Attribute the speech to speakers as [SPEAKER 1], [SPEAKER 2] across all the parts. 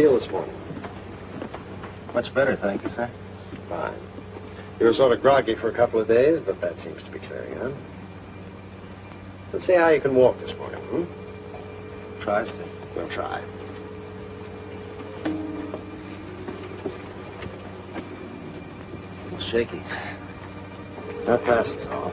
[SPEAKER 1] How do you feel this morning?
[SPEAKER 2] Much better, thank you, sir.
[SPEAKER 1] Fine. You were sort of groggy for a couple of days, but that seems to be clearing up. Let's see how you can walk this morning, hmm?
[SPEAKER 2] Try, sir.
[SPEAKER 1] We'll try.
[SPEAKER 2] Shaky.
[SPEAKER 1] That passes off.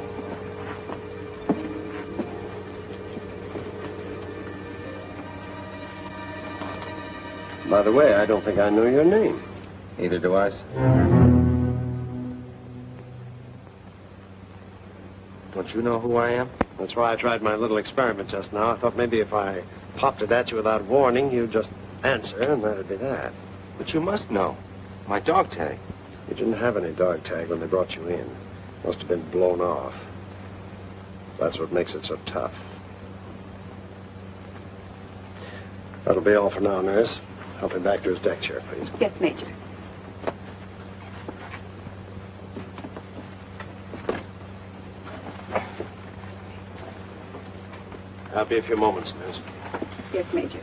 [SPEAKER 1] By the way, I don't think I know your name.
[SPEAKER 2] Neither do I, sir. Don't you know who I am?
[SPEAKER 1] That's why I tried my little experiment just now. I thought maybe if I popped it at you without warning, you'd just answer, and that'd be that.
[SPEAKER 2] But you must know. My dog tag.
[SPEAKER 1] You didn't have any dog tag when they brought you in. Must have been blown off. That's what makes it so tough. That'll be all for now, nurse. Help him back to his deck chair, please.
[SPEAKER 3] Yes, Major.
[SPEAKER 1] I'll be a few moments, nurse.
[SPEAKER 3] Yes, Major.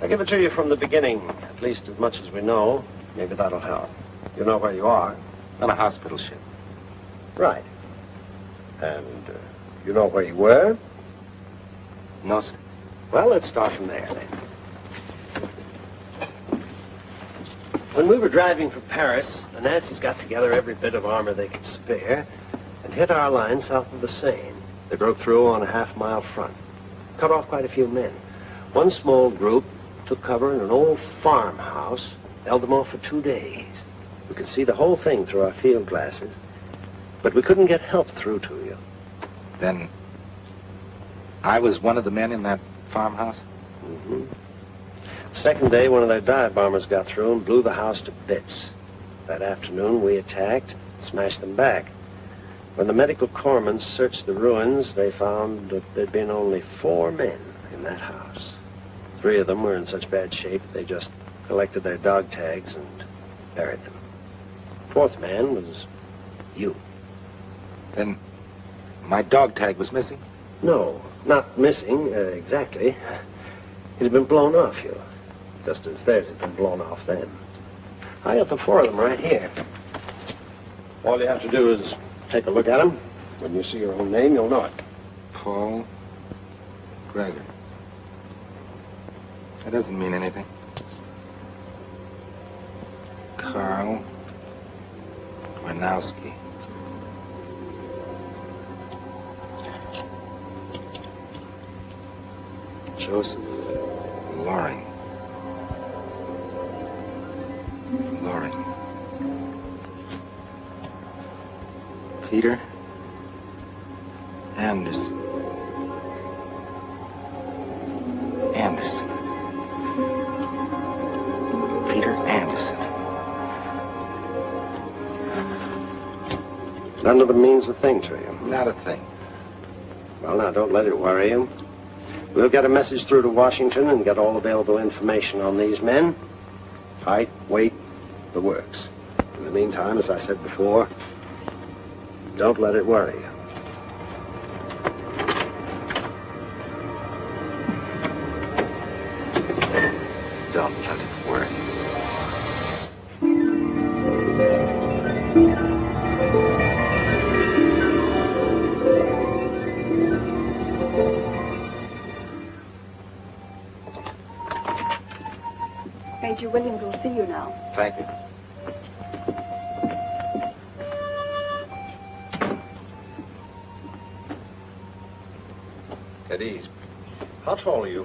[SPEAKER 1] I'll give it to you from the beginning, at least as much as we know. Maybe that'll help. You know where you are.
[SPEAKER 2] On a hospital ship.
[SPEAKER 1] Right. And uh, you know where you were?
[SPEAKER 2] No, sir.
[SPEAKER 1] Well, let's start from there then. When we were driving for Paris, the Nazis got together every bit of armor they could spare and hit our line south of the Seine. They broke through on a half mile front, cut off quite a few men. One small group took cover in an old farmhouse, held them off for two days. We could see the whole thing through our field glasses, but we couldn't get help through to you.
[SPEAKER 2] Then I was one of the men in that farmhouse?
[SPEAKER 1] hmm Second day, one of their dive bombers got through and blew the house to bits. That afternoon, we attacked, smashed them back. When the medical corpsmen searched the ruins, they found that there'd been only four men in that house. Three of them were in such bad shape they just collected their dog tags and buried them. Fourth man was you.
[SPEAKER 2] Then my dog tag was missing?
[SPEAKER 1] No, not missing uh, exactly. It had been blown off you, just as theirs had been blown off then. I got the four of them right here. All you have to do is take a look at them. When you see your own name, you'll know it.
[SPEAKER 2] Paul Gregor. That doesn't mean anything. Carl Granowski. Joseph Loring. Loring. Peter Anderson. Anderson. Peter Anderson.
[SPEAKER 1] None of them means a thing to you.
[SPEAKER 2] Not a thing.
[SPEAKER 1] Well, now, don't let it worry you. We'll get a message through to Washington and get all available information on these men. Height, weight, the works. In the meantime, as I said before, don't let it worry you.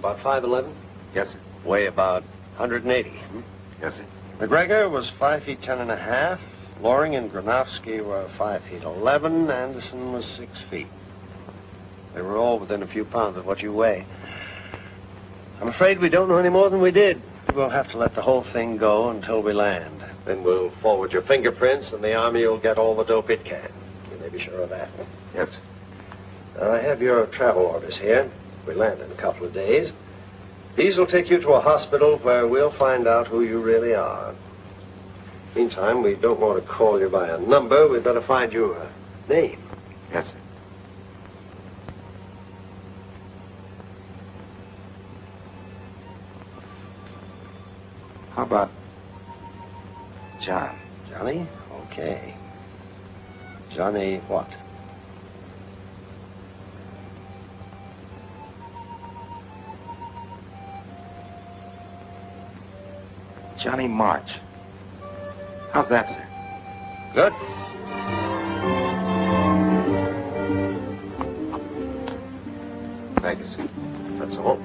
[SPEAKER 1] About 5'11"?
[SPEAKER 2] Yes, sir.
[SPEAKER 1] Weigh about 180. Hmm?
[SPEAKER 2] Yes, sir.
[SPEAKER 1] McGregor was 5 feet 10 and a half. Loring and Granowski were 5 feet 11. Anderson was 6 feet. They were all within a few pounds of what you weigh. I'm afraid we don't know any more than we did. We'll have to let the whole thing go until we land. Then we'll forward your fingerprints, and the Army will get all the dope it can. You may be sure of that.
[SPEAKER 2] Yes.
[SPEAKER 1] Now, I have your travel orders here. We land in a couple of days. These will take you to a hospital where we'll find out who you really are. Meantime, we don't want to call you by a number. We'd better find you a name.
[SPEAKER 2] Yes, sir.
[SPEAKER 4] How about John?
[SPEAKER 1] Johnny? Okay. Johnny what?
[SPEAKER 4] Johnny March. How's that, sir?
[SPEAKER 1] Good.
[SPEAKER 4] Thank you, sir.
[SPEAKER 1] That's all.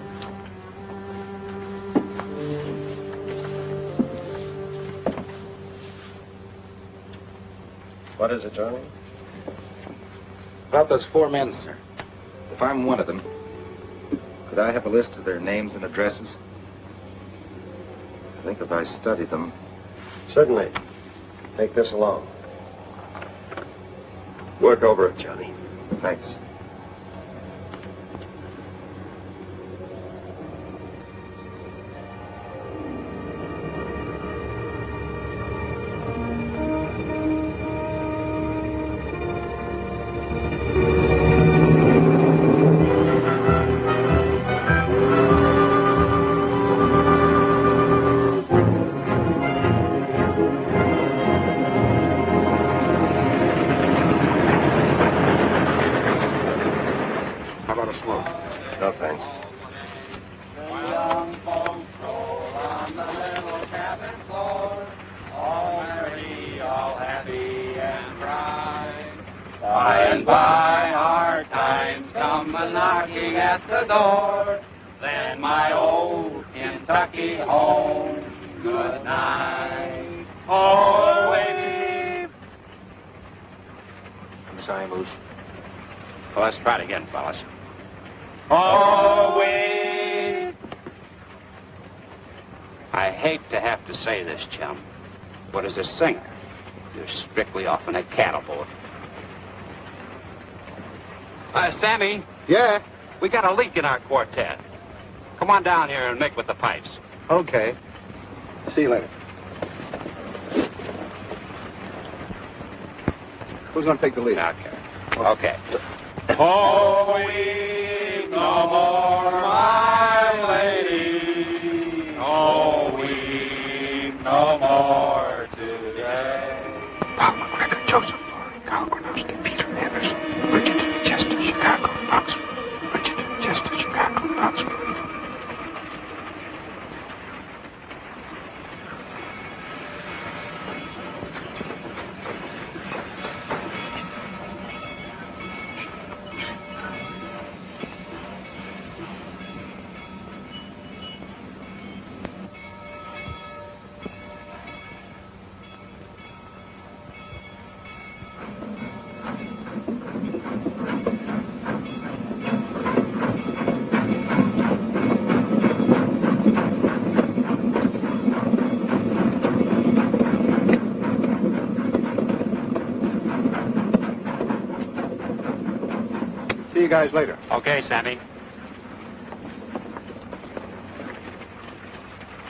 [SPEAKER 1] What is it, Johnny?
[SPEAKER 4] About those four men, sir. If I'm one of them, could I have a list of their names and addresses? Think if I studied them,
[SPEAKER 1] Certainly. Take this along. Work over it, Johnny.
[SPEAKER 4] thanks.
[SPEAKER 5] Say this, chum, but as a singer, you're strictly off in a catapult. Uh, Sammy,
[SPEAKER 4] Yeah?
[SPEAKER 5] we got a leak in our quartet. Come on down here and make with the pipes.
[SPEAKER 4] Okay. See you later. Who's going to take the lead?
[SPEAKER 5] Okay. Okay.
[SPEAKER 2] Oh, weep no more, my lady.
[SPEAKER 4] You guys later.
[SPEAKER 5] Okay, Sammy.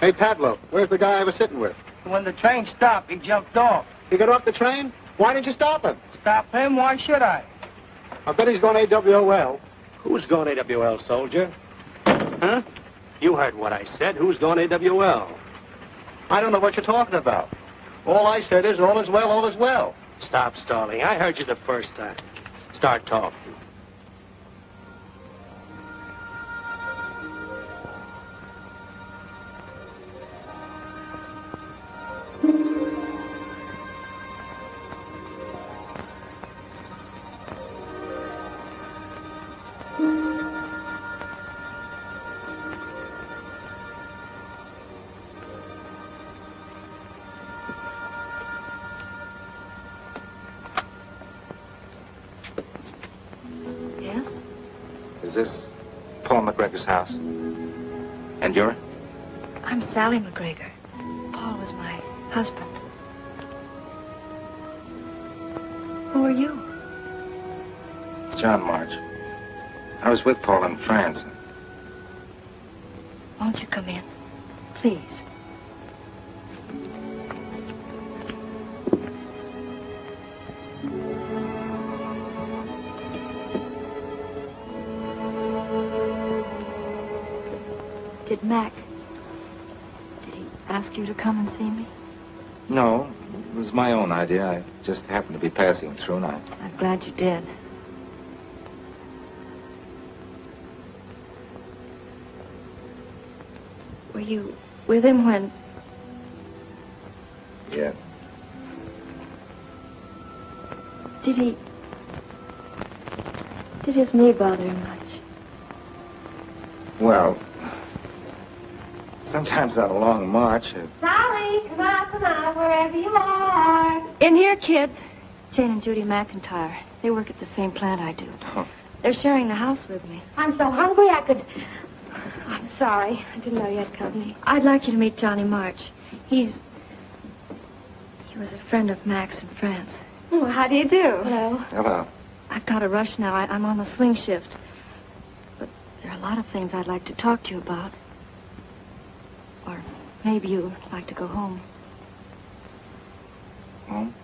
[SPEAKER 6] Hey, Pablo, where's the guy I was sitting with?
[SPEAKER 7] When the train stopped, he jumped off.
[SPEAKER 6] He got off the train? Why didn't you stop him?
[SPEAKER 7] Stop him? Why should I?
[SPEAKER 6] I bet he's going AWOL.
[SPEAKER 8] Who's going AWL, soldier? Huh? You heard what I said. Who's going AWL?
[SPEAKER 6] I don't know what you're talking about. All I said is all is well, all is well.
[SPEAKER 8] Stop stalling. I heard you the first time. Start talking.
[SPEAKER 4] This Paul McGregor's house? And you're?
[SPEAKER 3] I'm Sally McGregor. Paul was my husband. Who are you?
[SPEAKER 4] John March. I was with Paul in France.
[SPEAKER 3] Won't you come in? Please. Come and see me?
[SPEAKER 4] No, it was my own idea. I just happened to be passing through, and I...
[SPEAKER 3] I'm glad you did. Were you with him when...
[SPEAKER 4] Yes.
[SPEAKER 3] Did he... Did his knee bother him much?
[SPEAKER 4] Well, sometimes on a long march,
[SPEAKER 9] Sally, come out, come out, wherever you are.
[SPEAKER 3] In here, kids. Jane and Judy McIntyre. They work at the same plant I do.
[SPEAKER 4] Oh.
[SPEAKER 3] They're sharing the house with me.
[SPEAKER 9] I'm so hungry I could. I'm sorry. I didn't know you had company.
[SPEAKER 3] I'd like you to meet Johnny March. He's... He was a friend of Max in France.
[SPEAKER 9] Oh, how do you do? Hello.
[SPEAKER 4] hello.
[SPEAKER 3] I've got to rush now. I, I'm on the swing shift. But there are a lot of things I'd like to talk to you about. Or maybe you'd like to go home.
[SPEAKER 4] Home?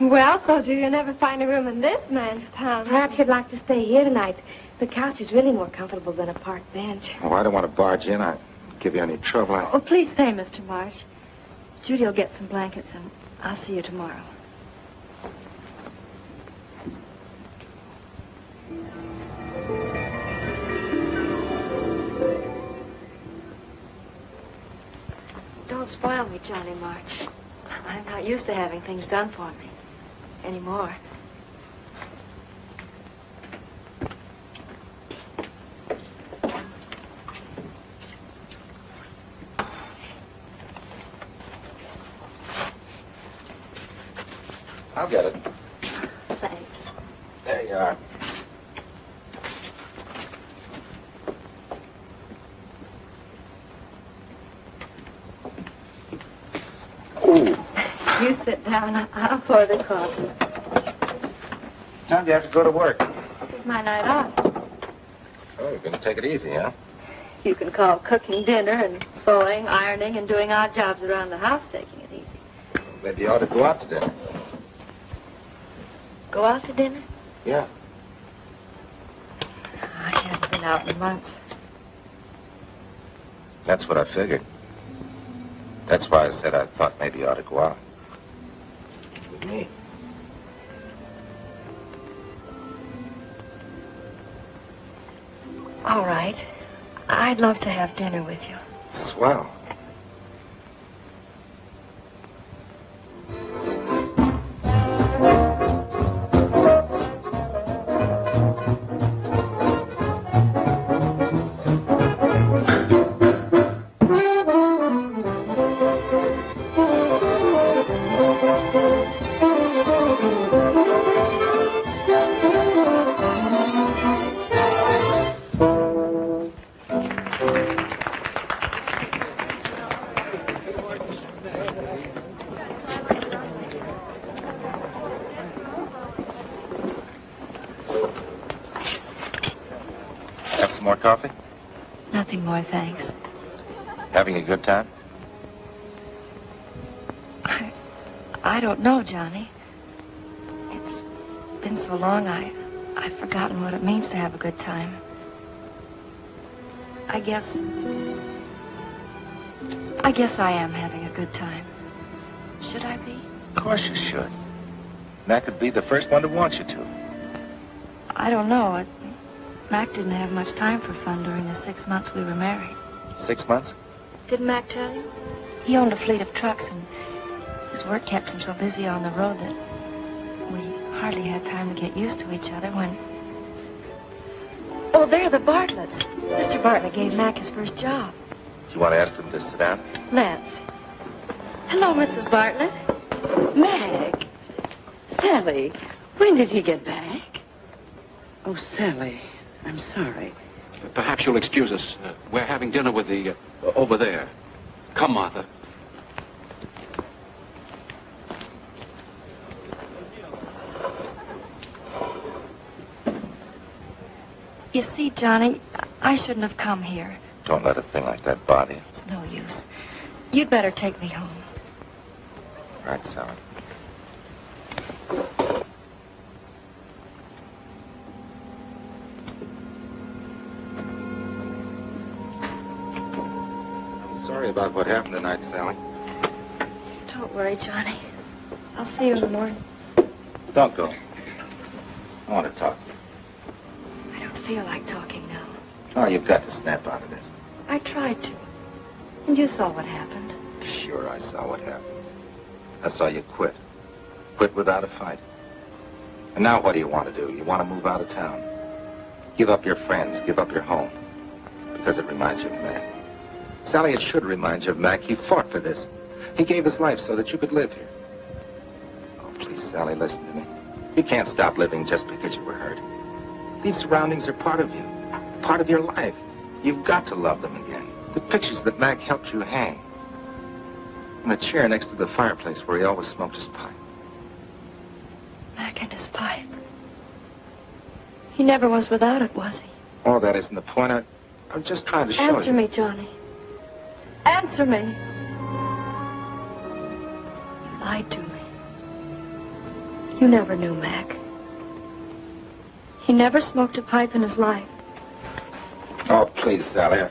[SPEAKER 9] Well, soldier, you'll never find a room in this man's town. Perhaps you'd like to stay here tonight. The couch is really more comfortable than a park bench.
[SPEAKER 4] Oh, I don't want to barge in. I give you any trouble. I...
[SPEAKER 3] Oh, please stay, Mr. March. Judy will get some blankets, and I'll see you tomorrow. Don't spoil me, Johnny March. I'm not used to having things done for me anymore.
[SPEAKER 4] I'll get it.
[SPEAKER 3] Thanks.
[SPEAKER 4] There you are.
[SPEAKER 3] You sit down. I- I'll pour the coffee.
[SPEAKER 4] Time do you have to go to work?
[SPEAKER 3] This is my night off.
[SPEAKER 4] Oh, you're going to take it easy, huh?
[SPEAKER 3] You can call cooking dinner and sewing, ironing, and doing odd jobs around the house taking it easy.
[SPEAKER 4] Maybe you ought to go out to dinner.
[SPEAKER 3] Go out to dinner?
[SPEAKER 4] Yeah.
[SPEAKER 3] I haven't been out in months.
[SPEAKER 4] That's what I figured. That's why I said I thought maybe you ought to go out.
[SPEAKER 3] I'd love to have dinner with you.
[SPEAKER 4] Swell. Good time?
[SPEAKER 3] I, I don't know, Johnny. It's been so long, I, I've forgotten what it means to have a good time. I guess. I guess I am having a good time. Should I be?
[SPEAKER 4] Of course you should. Mac could be the first one to want you to.
[SPEAKER 3] I don't know. It, Mac didn't have much time for fun during the six months we were married.
[SPEAKER 4] Six months?
[SPEAKER 3] Didn't Mac tell you? He owned a fleet of trucks, and his work kept him so busy on the road that we hardly had time to get used to each other when. Oh, they're the Bartletts. Mr. Bartlett gave Mac his first job.
[SPEAKER 4] Do you want to ask them to sit down?
[SPEAKER 3] Let's. Hello, Mrs. Bartlett.
[SPEAKER 10] Mac. Sally, when did he get back? Oh, Sally, I'm sorry.
[SPEAKER 2] Perhaps you'll excuse us. Uh, we're having dinner with the. Uh, over there. Come, Martha.
[SPEAKER 3] You see, Johnny, I shouldn't have come here.
[SPEAKER 4] Don't let a thing like that bother you.
[SPEAKER 3] It's no use. You'd better take me home.
[SPEAKER 4] All right, Sally. Sorry about what happened tonight, Sally.
[SPEAKER 3] Don't worry, Johnny. I'll see you in the morning.
[SPEAKER 4] Don't go. I want to talk.
[SPEAKER 3] I don't feel like talking now.
[SPEAKER 4] Oh, you've got to snap out of this.
[SPEAKER 3] I tried to. And you saw what happened.
[SPEAKER 4] Sure, I saw what happened. I saw you quit. Quit without a fight. And now what do you want to do? You want to move out of town. Give up your friends. Give up your home. Because it reminds you of Mac. Sally, it should remind you of Mac. He fought for this. He gave his life so that you could live here. Oh, please, Sally, listen to me. You can't stop living just because you were hurt. These surroundings are part of you, part of your life. You've got to love them again. The pictures that Mac helped you hang. And the chair next to the fireplace where he always smoked his pipe.
[SPEAKER 3] Mac and his pipe. He never was without it, was he?
[SPEAKER 4] Oh, that isn't the point. I, I'm just trying to show
[SPEAKER 3] Answer
[SPEAKER 4] you.
[SPEAKER 3] me, Johnny. Answer me. You lied to me. You never knew Mac. He never smoked a pipe in his life.
[SPEAKER 4] Oh, please, Sally.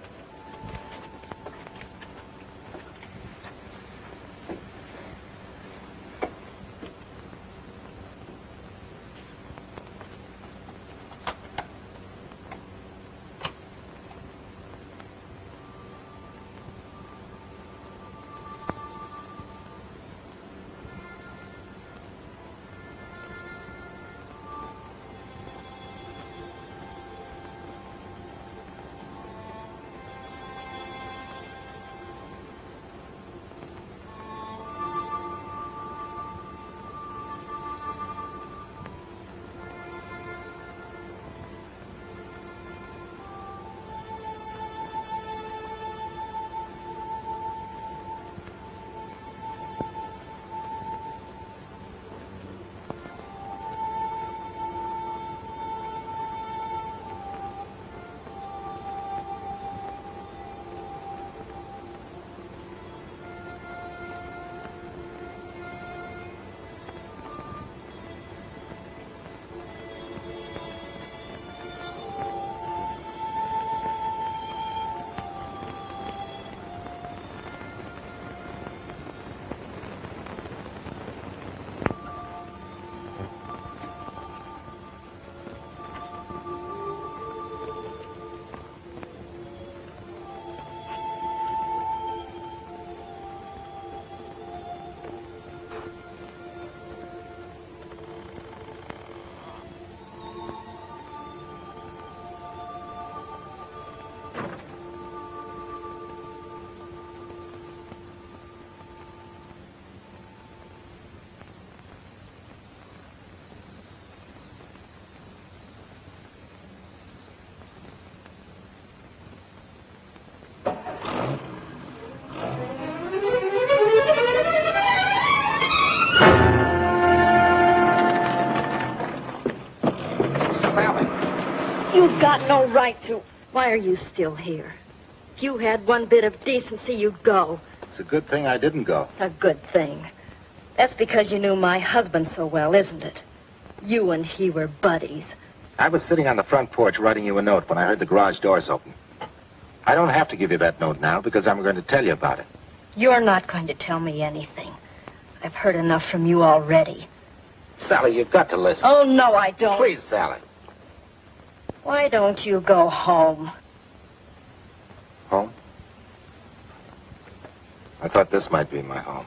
[SPEAKER 3] Got no right to. Why are you still here? If you had one bit of decency, you'd go.
[SPEAKER 4] It's a good thing I didn't go.
[SPEAKER 3] A good thing. That's because you knew my husband so well, isn't it? You and he were buddies.
[SPEAKER 4] I was sitting on the front porch writing you a note when I heard the garage doors open. I don't have to give you that note now because I'm going to tell you about it.
[SPEAKER 3] You're not going to tell me anything. I've heard enough from you already.
[SPEAKER 4] Sally, you've got to listen.
[SPEAKER 3] Oh, no, I don't.
[SPEAKER 4] Please, Sally.
[SPEAKER 3] Why don't you go home?
[SPEAKER 4] Home? I thought this might be my home.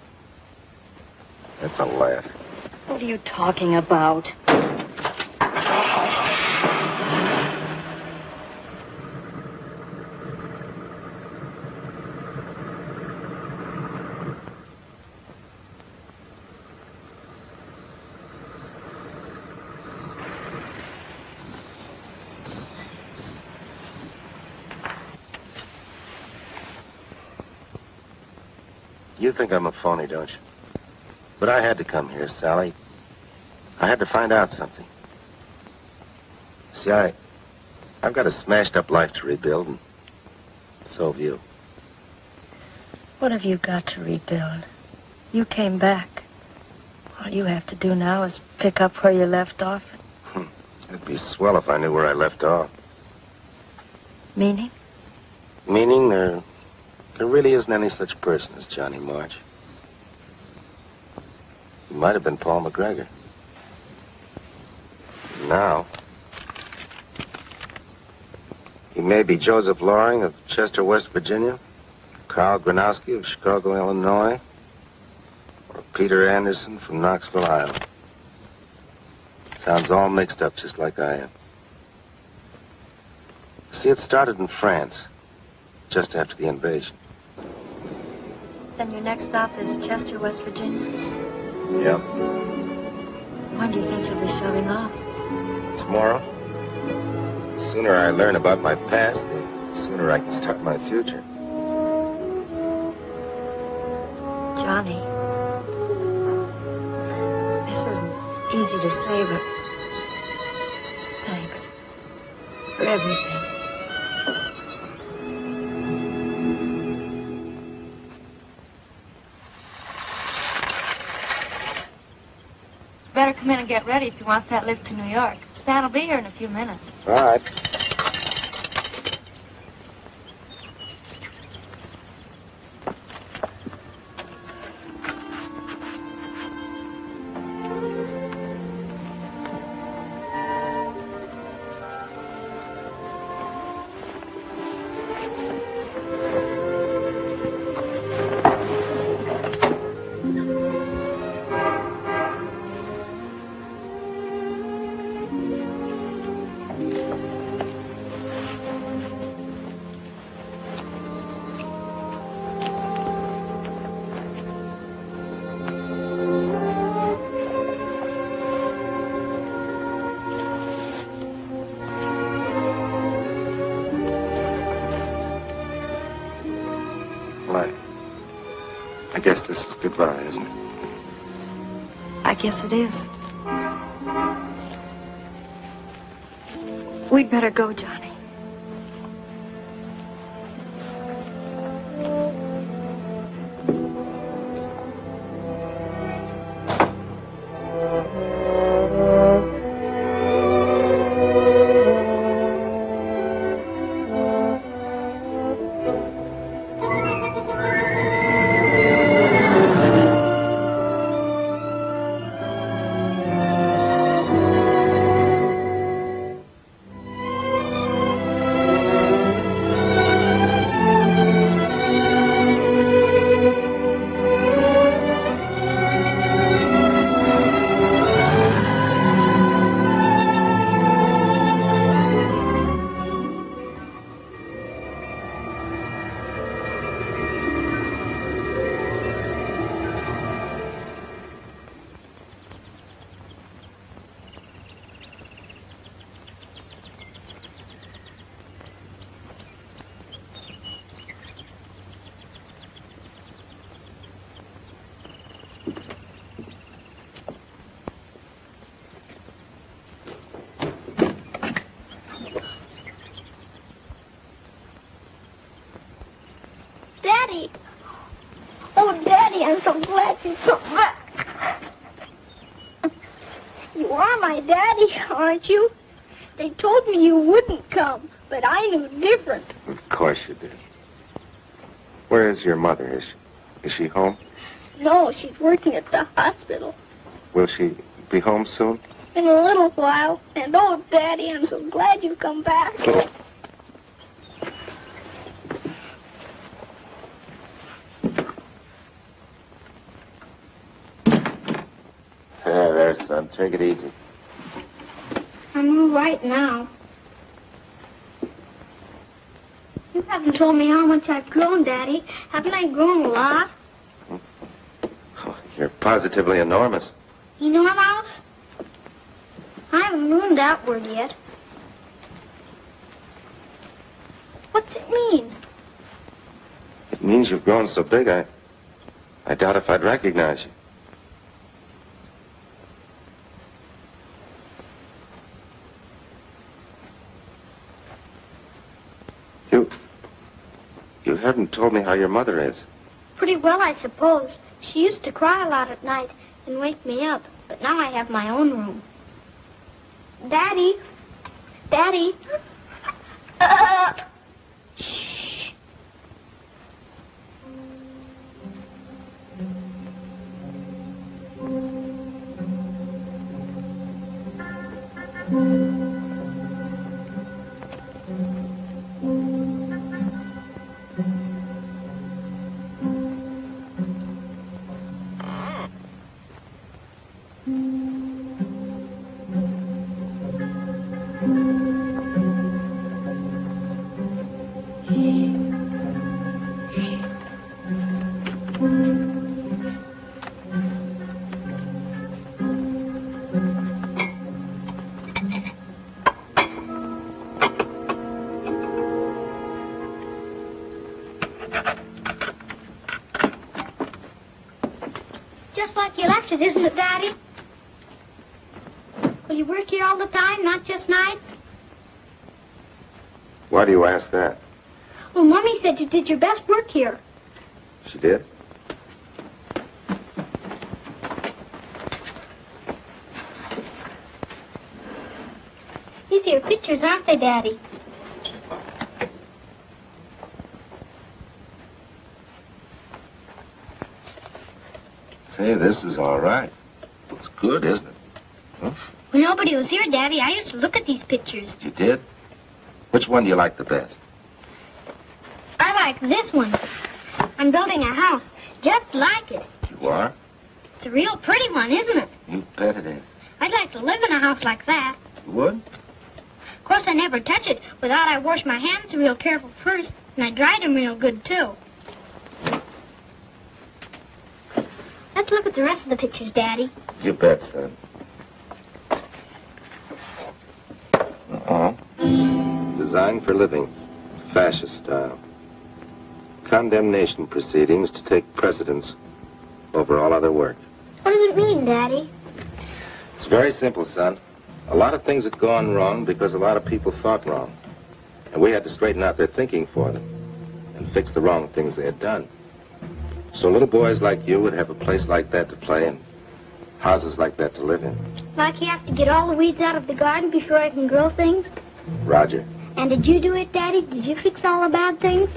[SPEAKER 4] It's a laugh.
[SPEAKER 3] What are you talking about?
[SPEAKER 4] You think I'm a phony, don't you? But I had to come here, Sally. I had to find out something. See, I, I've got a smashed up life to rebuild, and so have you.
[SPEAKER 3] What have you got to rebuild? You came back. All you have to do now is pick up where you left off. Hmm.
[SPEAKER 4] It'd be swell if I knew where I left off.
[SPEAKER 3] Meaning?
[SPEAKER 4] Meaning there, There really isn't any such person as Johnny March. He might have been Paul McGregor. Now, he may be Joseph Loring of Chester, West Virginia, Carl Granowski of Chicago, Illinois, or Peter Anderson from Knoxville, Iowa. Sounds all mixed up just like I am. See, it started in France, just after the invasion.
[SPEAKER 3] Then your next stop is Chester, West Virginia.
[SPEAKER 4] Yep.
[SPEAKER 3] When do you think you'll be showing off?
[SPEAKER 4] Tomorrow. The sooner I learn about my past, the sooner I can start my future.
[SPEAKER 3] Johnny. This isn't easy to say, but thanks for everything. Come in and get ready if you want that lift to New York. Stan will be here in a few minutes.
[SPEAKER 4] All right. Guess it
[SPEAKER 3] is. We'd better go, Johnny.
[SPEAKER 4] Home soon?
[SPEAKER 11] In a little while. And oh, Daddy, I'm so glad you've come back.
[SPEAKER 4] There, there, son. Take it easy.
[SPEAKER 11] I'm all right now. You haven't told me how much I've grown, Daddy. Haven't I grown a lot?
[SPEAKER 4] Oh, you're positively enormous.
[SPEAKER 11] Enormous? I haven't learned that word yet. What's it mean?
[SPEAKER 4] It means you've grown so big, I, I doubt if I'd recognize you. You, you haven't told me how your mother is.
[SPEAKER 11] Pretty well, I suppose. She used to cry a lot at night and wake me up, but now I have my own room. Daddy? Daddy? Uh,
[SPEAKER 4] Why do you ask that?
[SPEAKER 11] Well, Mummy said you did your best work here.
[SPEAKER 4] She did?
[SPEAKER 11] These are your pictures, aren't they, Daddy?
[SPEAKER 4] Say, this is all right. Looks good, isn't it? Huh?
[SPEAKER 11] When nobody was here, Daddy, I used to look at these pictures.
[SPEAKER 4] You did? Which one do you like the best?
[SPEAKER 11] I like this one. I'm building a house just like it.
[SPEAKER 4] You are?
[SPEAKER 11] It's a real pretty one, isn't it?
[SPEAKER 4] You bet it is.
[SPEAKER 11] I'd like to live in a house like that.
[SPEAKER 4] You would?
[SPEAKER 11] Of course, I never touch it without I wash my hands real careful first, and I dry them real good, too. Let's look at the rest of the pictures, Daddy.
[SPEAKER 4] You bet, son. Designed for living. Fascist style. Condemnation proceedings to take precedence over all other work.
[SPEAKER 11] What does it mean, Daddy?
[SPEAKER 4] It's very simple, son. A lot of things had gone wrong because a lot of people thought wrong. And we had to straighten out their thinking for them and fix the wrong things they had done. So little boys like you would have a place like that to play in, houses like that to live in.
[SPEAKER 11] Like you have to get all the weeds out of the garden before I can grow things?
[SPEAKER 4] Roger.
[SPEAKER 11] And did you do it, Daddy? Did you fix all the bad things?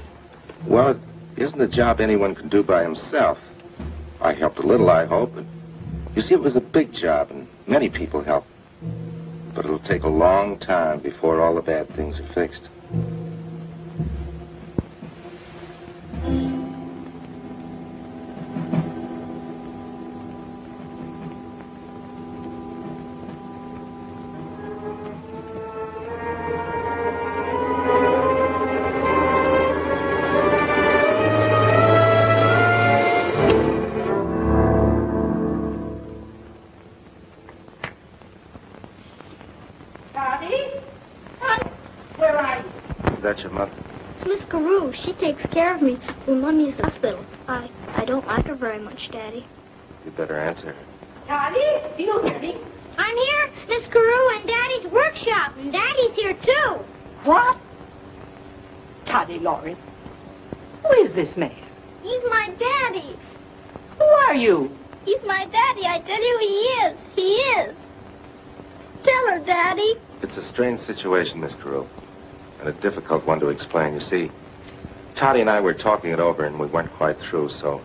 [SPEAKER 4] Well, it isn't a job anyone can do by himself. I helped a little, I hope. You see, it was a big job, and many people helped. But it'll take a long time before all the bad things are fixed.
[SPEAKER 11] Much, Daddy.
[SPEAKER 4] You better answer her.
[SPEAKER 12] Toddy? Do you hear me?
[SPEAKER 11] I'm here, Miss Carew, in Daddy's workshop, and Daddy's here, too.
[SPEAKER 10] What? Toddy Lawrence. Who is this man?
[SPEAKER 11] He's my daddy.
[SPEAKER 10] Who are you?
[SPEAKER 11] He's my daddy. I tell you, he is. He is. Tell her, Daddy.
[SPEAKER 4] It's a strange situation, Miss Carew, and a difficult one to explain. You see, Toddy and I were talking it over, and we weren't quite through, so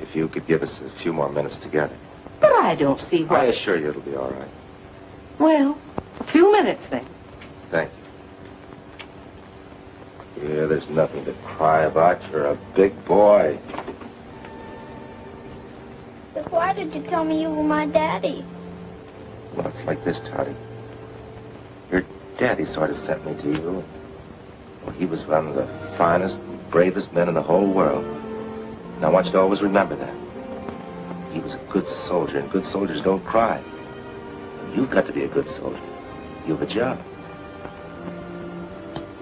[SPEAKER 4] if you could give us a few more minutes together.
[SPEAKER 10] But I don't see why.
[SPEAKER 4] I assure you it'll be all right.
[SPEAKER 10] Well, a few minutes then.
[SPEAKER 4] Thank you. Yeah, there's nothing to cry about. You're a big boy.
[SPEAKER 11] But why did you tell me you were my daddy?
[SPEAKER 4] Well, it's like this, Toddy. Your daddy sort of sent me to you. Well, he was one of the finest, bravest men in the whole world. And I want you to always remember that. He was a good soldier, and good soldiers don't cry. You've got to be a good soldier. You have a job.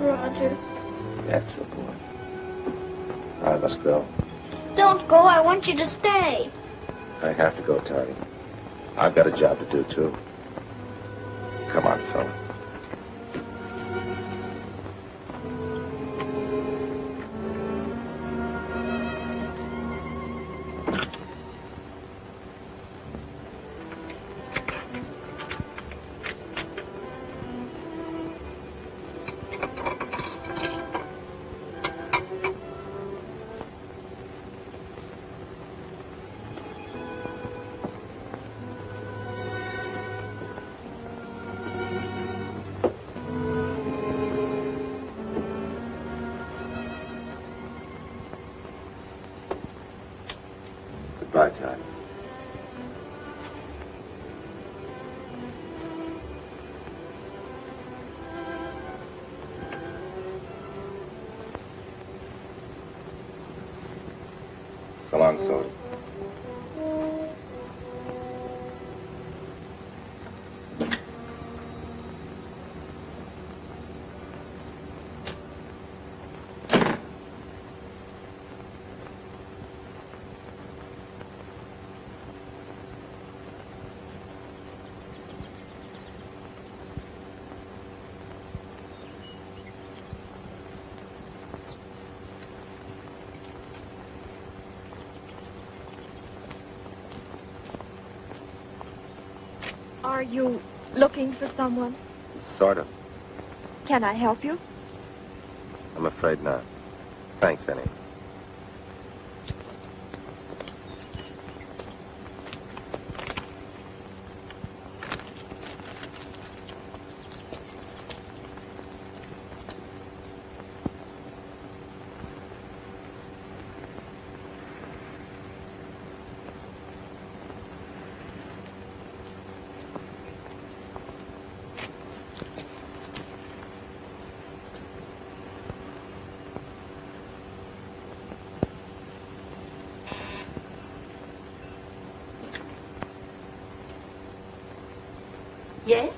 [SPEAKER 11] Roger.
[SPEAKER 4] That's a boy. I must go.
[SPEAKER 11] Don't go. I want you to stay.
[SPEAKER 4] I have to go, Toddy. I've got a job to do, too. Come on, fella.
[SPEAKER 3] You looking for someone?
[SPEAKER 4] Sort of.
[SPEAKER 3] Can I help you?
[SPEAKER 4] I'm afraid not. Thanks, Annie.
[SPEAKER 10] Yes?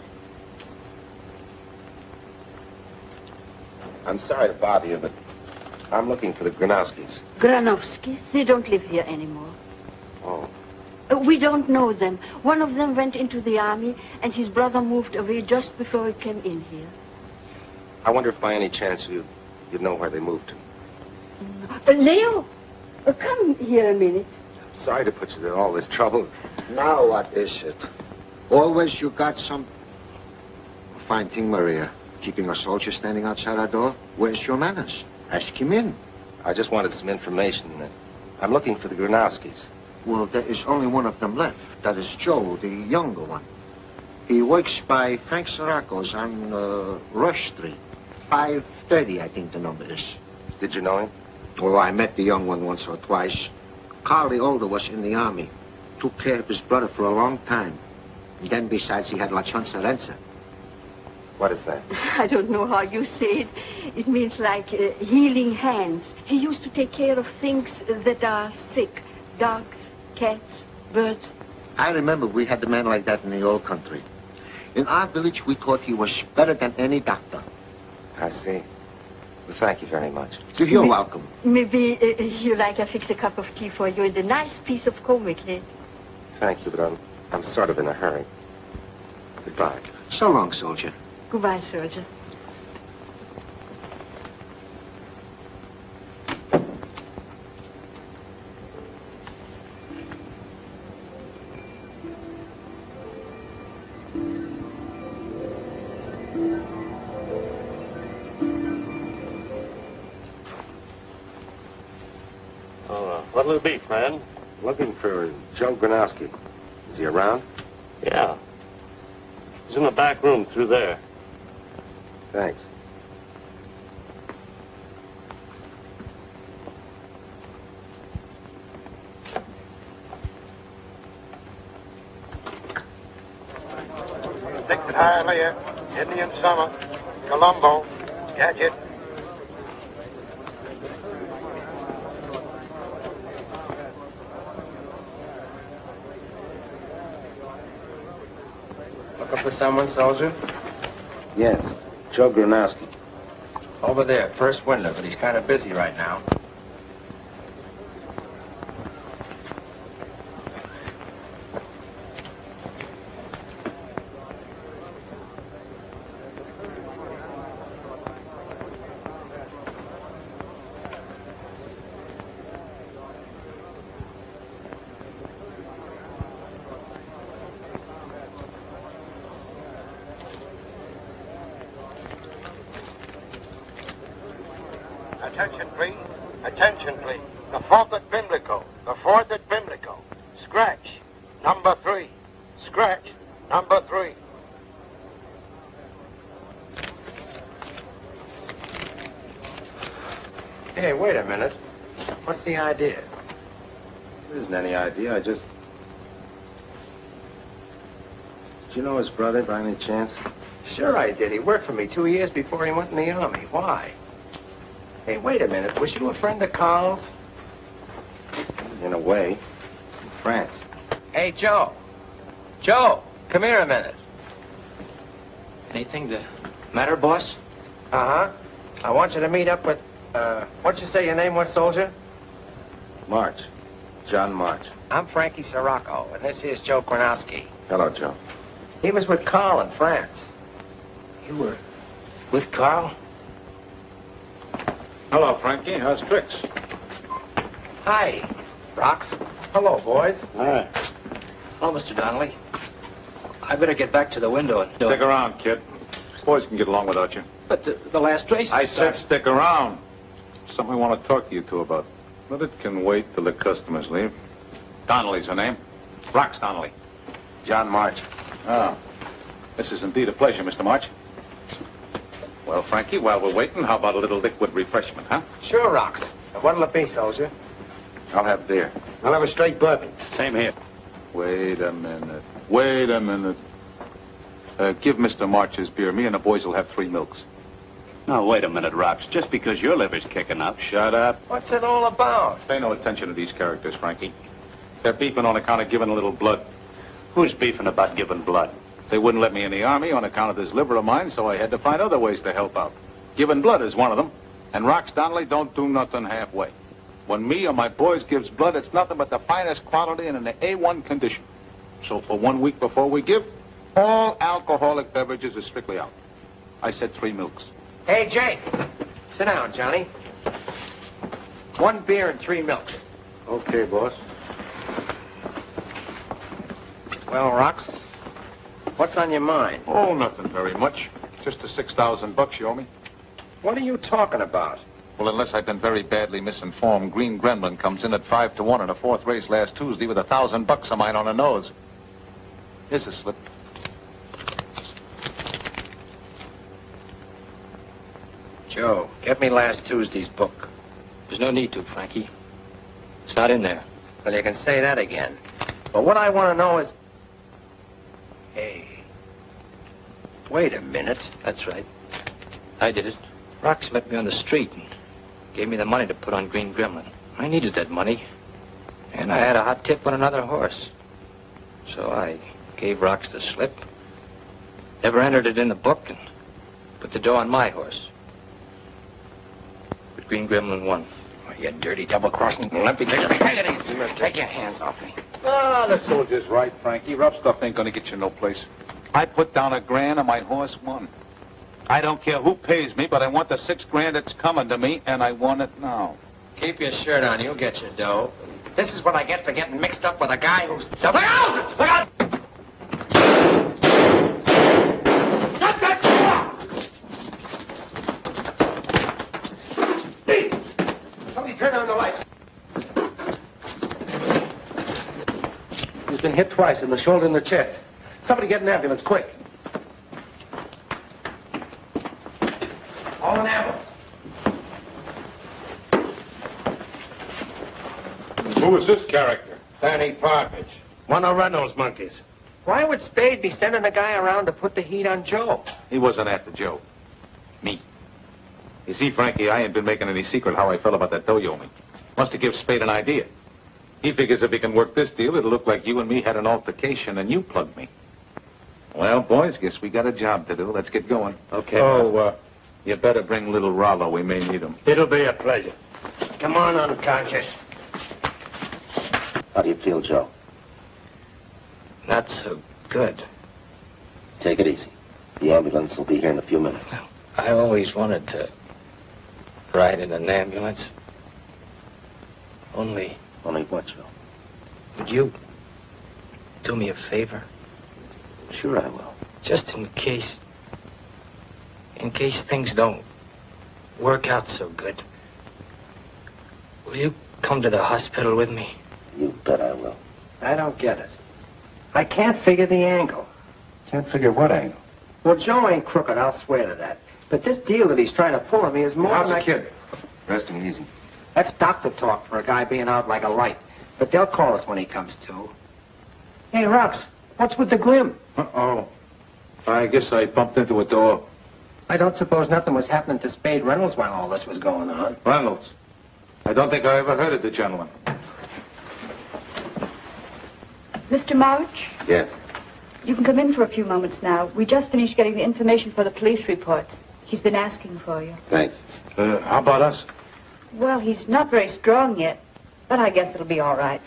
[SPEAKER 4] I'm sorry to bother you, but I'm looking for the Granowskis.
[SPEAKER 10] Granovskis, they don't live here anymore.
[SPEAKER 4] Oh.
[SPEAKER 10] Uh, We don't know them. One of them went into the army, and his brother moved away just before he came in here.
[SPEAKER 4] I wonder if by any chance you, you'd know where they moved to.
[SPEAKER 10] Uh, Leo, uh, come here a minute.
[SPEAKER 4] Sorry to put you to all this trouble.
[SPEAKER 13] Now what is it? Always you got some... Fine thing, Maria. Keeping a soldier standing outside our door? Where's your manners? Ask him in.
[SPEAKER 4] I just wanted some information. I'm looking for the Granowskis.
[SPEAKER 13] Well, there is only one of them left. That is Joe, the younger one. He works by Frank Siracco's on uh, Rush Street. 530, I think the number is.
[SPEAKER 4] Did you know him?
[SPEAKER 13] Oh, I met the young one once or twice. Carl, the older, was in the army. Took care of his brother for a long time. And then, besides, he had La Chancerenza.
[SPEAKER 4] What is that?
[SPEAKER 10] I don't know how you say it. It means like uh, healing hands. He used to take care of things that are sick. Dogs, cats, birds.
[SPEAKER 13] I remember we had a man like that in the old country. In our village, we thought he was better than any doctor.
[SPEAKER 4] I see. Well, thank you very much.
[SPEAKER 13] You're
[SPEAKER 10] Me-
[SPEAKER 13] welcome.
[SPEAKER 10] Maybe uh, you like I fix a cup of tea for you and a nice piece of comic. eh?
[SPEAKER 4] Thank you, but I'm, I'm sort of in a hurry. Goodbye.
[SPEAKER 13] So long, soldier.
[SPEAKER 10] Goodbye, soldier.
[SPEAKER 1] Oh, uh, what'll it be, friend?
[SPEAKER 4] Looking for Joe Granowski. Is he around?
[SPEAKER 1] Yeah. He's in the back room through there.
[SPEAKER 4] Thanks.
[SPEAKER 6] Dick Tyler, Indian Summer, Colombo, Gadget.
[SPEAKER 14] Looking for someone, soldier?
[SPEAKER 4] Yes. Joe Granowski.
[SPEAKER 14] Over there, first window, but he's kind of busy right now.
[SPEAKER 6] Attention, please. Attention, please. The fourth at Pimlico. The fourth at Pimlico. Scratch. Number three. Scratch. Number three.
[SPEAKER 14] Hey, wait a minute. What's the idea?
[SPEAKER 4] There isn't any idea. I just. Did you know his brother by any chance?
[SPEAKER 14] Sure I did. He worked for me two years before he went in the army. Why? Hey, wait a minute. Was you a friend of Carl's?
[SPEAKER 4] In a way. In France.
[SPEAKER 14] Hey, Joe. Joe, come here a minute. Anything the matter, boss? Uh-huh. I want you to meet up with, uh, what'd you say your name was, soldier?
[SPEAKER 4] March. John March.
[SPEAKER 14] I'm Frankie Sirocco, and this is Joe Granowski.
[SPEAKER 4] Hello, Joe.
[SPEAKER 14] He was with Carl in France. You were with Carl?
[SPEAKER 15] Hello, Frankie. How's tricks?
[SPEAKER 14] Hi, Rox. Hello, boys.
[SPEAKER 15] All right.
[SPEAKER 14] Hello, Mr. Donnelly. I better get back to the window and...
[SPEAKER 15] Stick around, kid. Boys can get along without you.
[SPEAKER 14] But the, the last race...
[SPEAKER 15] I said stick around. Something I want to talk to you two about. But it can wait till the customers leave. Donnelly's her name. Rox Donnelly.
[SPEAKER 14] John March.
[SPEAKER 15] Ah. This is indeed a pleasure, Mr. March. Well, Frankie, while we're waiting, how about a little liquid refreshment, huh?
[SPEAKER 14] Sure, Rox. What'll it be, soldier?
[SPEAKER 15] I'll have beer.
[SPEAKER 6] I'll have a straight bourbon.
[SPEAKER 15] Same here. Wait a minute. Wait a minute. Uh, give Mr. March his beer. Me and the boys will have three milks.
[SPEAKER 5] Now, wait a minute, Rox. Just because your liver's kicking up.
[SPEAKER 15] Shut up.
[SPEAKER 14] What's it all about?
[SPEAKER 15] Pay no attention to these characters, Frankie. They're beefing on account of giving a little blood.
[SPEAKER 5] Who's beefing about giving blood?
[SPEAKER 15] They wouldn't let me in the army on account of this liver of mine, so I had to find other ways to help out. Giving blood is one of them. And Rox Donnelly don't do nothing halfway. When me or my boys gives blood, it's nothing but the finest quality and in the A1 condition. So for one week before we give, all alcoholic beverages are strictly out. I said three milks.
[SPEAKER 14] Hey, Jake. Sit down, Johnny. One beer and three milks.
[SPEAKER 15] Okay, boss.
[SPEAKER 14] Well, Rox, what's on your mind?
[SPEAKER 15] Oh, nothing very much. Just the 6,000 bucks you owe me.
[SPEAKER 14] What are you talking about?
[SPEAKER 15] Well, unless I've been very badly misinformed, Green Gremlin comes in at five to one in a fourth race last Tuesday with a thousand bucks of mine on the nose. Here's a slip.
[SPEAKER 14] Joe, get me last Tuesday's book.
[SPEAKER 16] There's no need to, Frankie. It's not in there.
[SPEAKER 14] Well, you can say that again. But what I want to know is... Hey. Wait a minute.
[SPEAKER 16] That's right. I did it. Rox met me on the street and gave me the money to put on Green Gremlin. I needed that money. And I had a hot tip on another horse. So I gave Rox the slip, never entered it in the book, and put the dough on my horse. But Green Gremlin won.
[SPEAKER 14] You dirty double-crossing lumpy... Take it easy. Take your hands off me.
[SPEAKER 15] Ah, the soldier's right, Frankie. Rough stuff ain't gonna get you no place. I put down a grand and my horse won. I don't care who pays me, but I want the six grand that's coming to me, and I want it now.
[SPEAKER 14] Keep your shirt on. You'll get your dough. This is what I get for getting mixed up with a guy who's... Look out! Look out! Shut that door! Steve! Somebody turn on the lights. He's been hit twice in the shoulder and the chest. Somebody get an ambulance, quick. All an ambulance.
[SPEAKER 15] Who is this character?
[SPEAKER 6] Danny Partridge. One of Reynolds' monkeys.
[SPEAKER 14] Why would Spade be sending a guy around to put the heat on Joe?
[SPEAKER 15] He wasn't after Joe. Me. You see, Frankie, I ain't been making any secret how I felt about that dough you owe me. Must have given Spade an idea. He figures if he can work this deal, it'll look like you and me had an altercation and you plugged me. Well, boys, guess we got a job to do. Let's get going.
[SPEAKER 6] Okay.
[SPEAKER 15] Oh, uh, you better bring little Rollo. We may need him.
[SPEAKER 6] It'll be a pleasure. Come on, unconscious.
[SPEAKER 17] How do you feel, Joe?
[SPEAKER 16] Not so good.
[SPEAKER 17] Take it easy. The ambulance will be here in a few minutes.
[SPEAKER 16] I always wanted to ride in an ambulance. Only,
[SPEAKER 17] Only what, Joe?
[SPEAKER 16] would you do me a favor?
[SPEAKER 17] Sure I will.
[SPEAKER 16] Just in case. In case things don't work out so good. Will you come to the hospital with me?
[SPEAKER 17] You bet I will.
[SPEAKER 14] I don't get it. I can't figure the angle.
[SPEAKER 6] Can't figure what angle.
[SPEAKER 14] Well, Joe ain't crooked, I'll swear to that. But this deal that he's trying to pull on me is more
[SPEAKER 6] How's
[SPEAKER 14] than
[SPEAKER 6] the
[SPEAKER 14] I...
[SPEAKER 6] kid?
[SPEAKER 4] Resting easy.
[SPEAKER 14] That's doctor talk for a guy being out like a light. But they'll call us when he comes to. Hey, Rox, what's with the grim?
[SPEAKER 15] Uh-oh. I guess I bumped into a door.
[SPEAKER 14] I don't suppose nothing was happening to Spade Reynolds while all this was going on.
[SPEAKER 15] Reynolds. I don't think I ever heard of the gentleman.
[SPEAKER 18] Mr. March,
[SPEAKER 17] Yes.
[SPEAKER 18] you can come in for a few moments now. We just finished getting the information for the police reports. He's been asking for you.
[SPEAKER 17] Thanks.
[SPEAKER 15] Uh, how about us?
[SPEAKER 18] Well, he's not very strong yet, but I guess it'll be all right.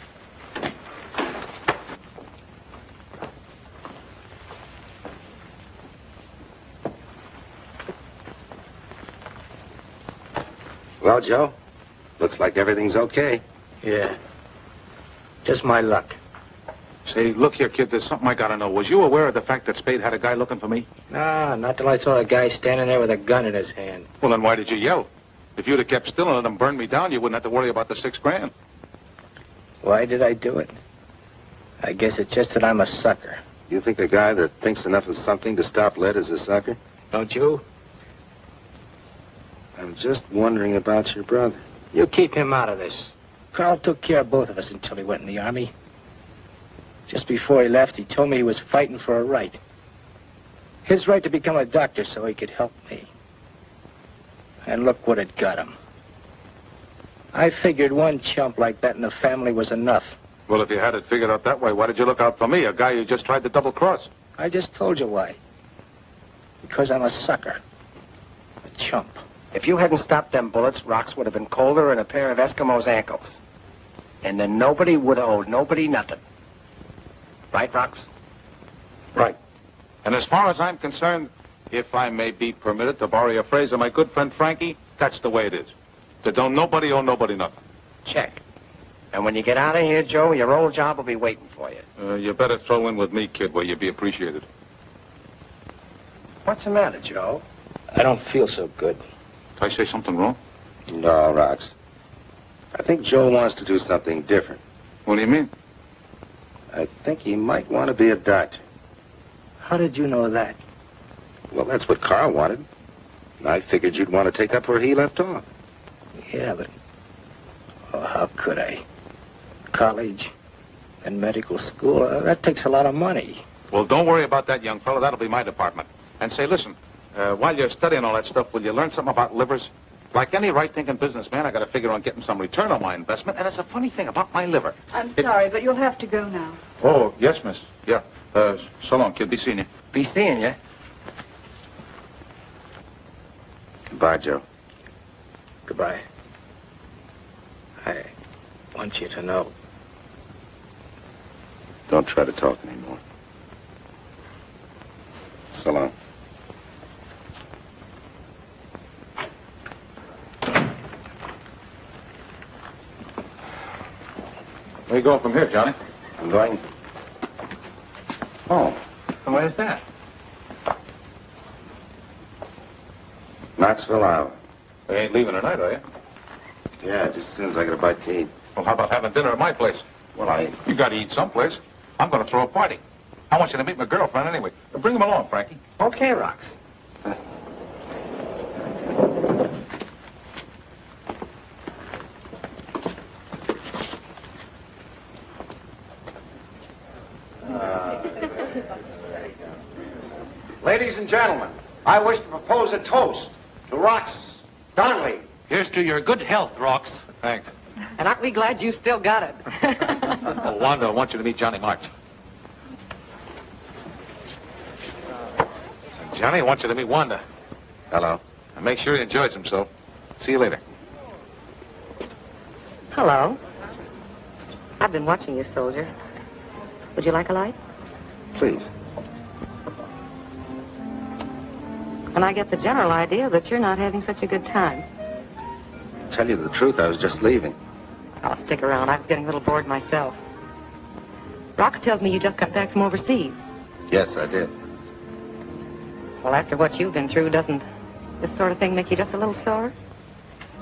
[SPEAKER 17] Well, Joe, looks like everything's okay.
[SPEAKER 16] Yeah. Just my luck.
[SPEAKER 15] Say, look here, kid, there's something I gotta know. Was you aware of the fact that Spade had a guy looking for me?
[SPEAKER 16] Nah, not till I saw a guy standing there with a gun in his hand.
[SPEAKER 15] Well, then why did you yell? If you'd have kept still and let him burn me down, you wouldn't have to worry about the six grand.
[SPEAKER 16] Why did I do it? I guess it's just that I'm a sucker.
[SPEAKER 4] You think a guy that thinks enough of something to stop lead is a sucker?
[SPEAKER 16] Don't you?
[SPEAKER 4] I'm just wondering about your brother.
[SPEAKER 16] You keep him out of this. Carl took care of both of us until he went in the army. Just before he left, he told me he was fighting for a right. His right to become a doctor so he could help me. And look what it got him. I figured one chump like that in the family was enough.
[SPEAKER 15] Well, if you had it figured out that way, why did you look out for me, a guy you just tried to double cross?
[SPEAKER 16] I just told you why. Because I'm a sucker. A chump.
[SPEAKER 14] If you hadn't stopped them bullets, Rox would have been colder than a pair of Eskimos' ankles. And then nobody would have owed nobody nothing. Right, Rox?
[SPEAKER 15] Right. And as far as I'm concerned, if I may be permitted to borrow a phrase of my good friend Frankie, that's the way it is. To don't nobody owe nobody nothing.
[SPEAKER 14] Check. And when you get out of here, Joe, your old job will be waiting for you.
[SPEAKER 15] Uh, you better throw in with me, kid, where you'd be appreciated.
[SPEAKER 14] What's the matter, Joe?
[SPEAKER 16] I don't feel so good.
[SPEAKER 15] Did I say something wrong?
[SPEAKER 4] No, Rox. I think Joe wants to do something different.
[SPEAKER 15] What do you mean?
[SPEAKER 4] I think he might want to be a doctor.
[SPEAKER 16] How did you know that?
[SPEAKER 4] Well, that's what Carl wanted. I figured you'd want to take up where he left off.
[SPEAKER 16] Yeah, but oh, how could I? College and medical school, uh, that takes a lot of money.
[SPEAKER 15] Well, don't worry about that, young fellow. That'll be my department. And say, listen, uh, while you're studying all that stuff, will you learn something about livers? Like any right-thinking businessman, I got to figure on getting some return on my investment. And it's a funny thing about my liver.
[SPEAKER 18] I'm sorry, but you'll have to go now.
[SPEAKER 15] Oh, yes, miss. Yeah. Uh, so long, kid. Be seeing you.
[SPEAKER 14] Be seeing you.
[SPEAKER 4] Goodbye, Joe.
[SPEAKER 16] Goodbye. I want you to know.
[SPEAKER 4] Don't try to talk anymore. So long.
[SPEAKER 15] Where you going from here, Johnny?
[SPEAKER 4] I'm going. Oh, And
[SPEAKER 16] Where's that?
[SPEAKER 4] Knoxville, Iowa.
[SPEAKER 15] You ain't leaving tonight, are you?
[SPEAKER 4] Yeah, just as soon as I get a bite to eat.
[SPEAKER 15] Well, how about having dinner at my place?
[SPEAKER 4] Well, I.
[SPEAKER 15] You got to eat someplace. I'm going to throw a party. I want you to meet my girlfriend anyway. Bring him along, Frankie.
[SPEAKER 14] Okay, Rox.
[SPEAKER 13] Ladies and gentlemen, I wish to propose a toast to Rox Donnelly.
[SPEAKER 16] Here's to your good health, Rox.
[SPEAKER 15] Thanks.
[SPEAKER 19] And aren't we glad you still got it?
[SPEAKER 15] Oh, Wanda, I want you to meet Johnny March. Johnny, I want you to meet Wanda.
[SPEAKER 4] Hello.
[SPEAKER 15] And make sure he enjoys himself. See you later.
[SPEAKER 19] Hello. I've been watching you, soldier. Would you like a light?
[SPEAKER 4] Please.
[SPEAKER 19] And I get the general idea that you're not having such a good time.
[SPEAKER 4] Tell you the truth, I was just leaving.
[SPEAKER 19] I'll stick around. I was getting a little bored myself. Rox tells me you just got back from overseas.
[SPEAKER 4] Yes, I did.
[SPEAKER 19] Well, after what you've been through, doesn't this sort of thing make you just a little sore?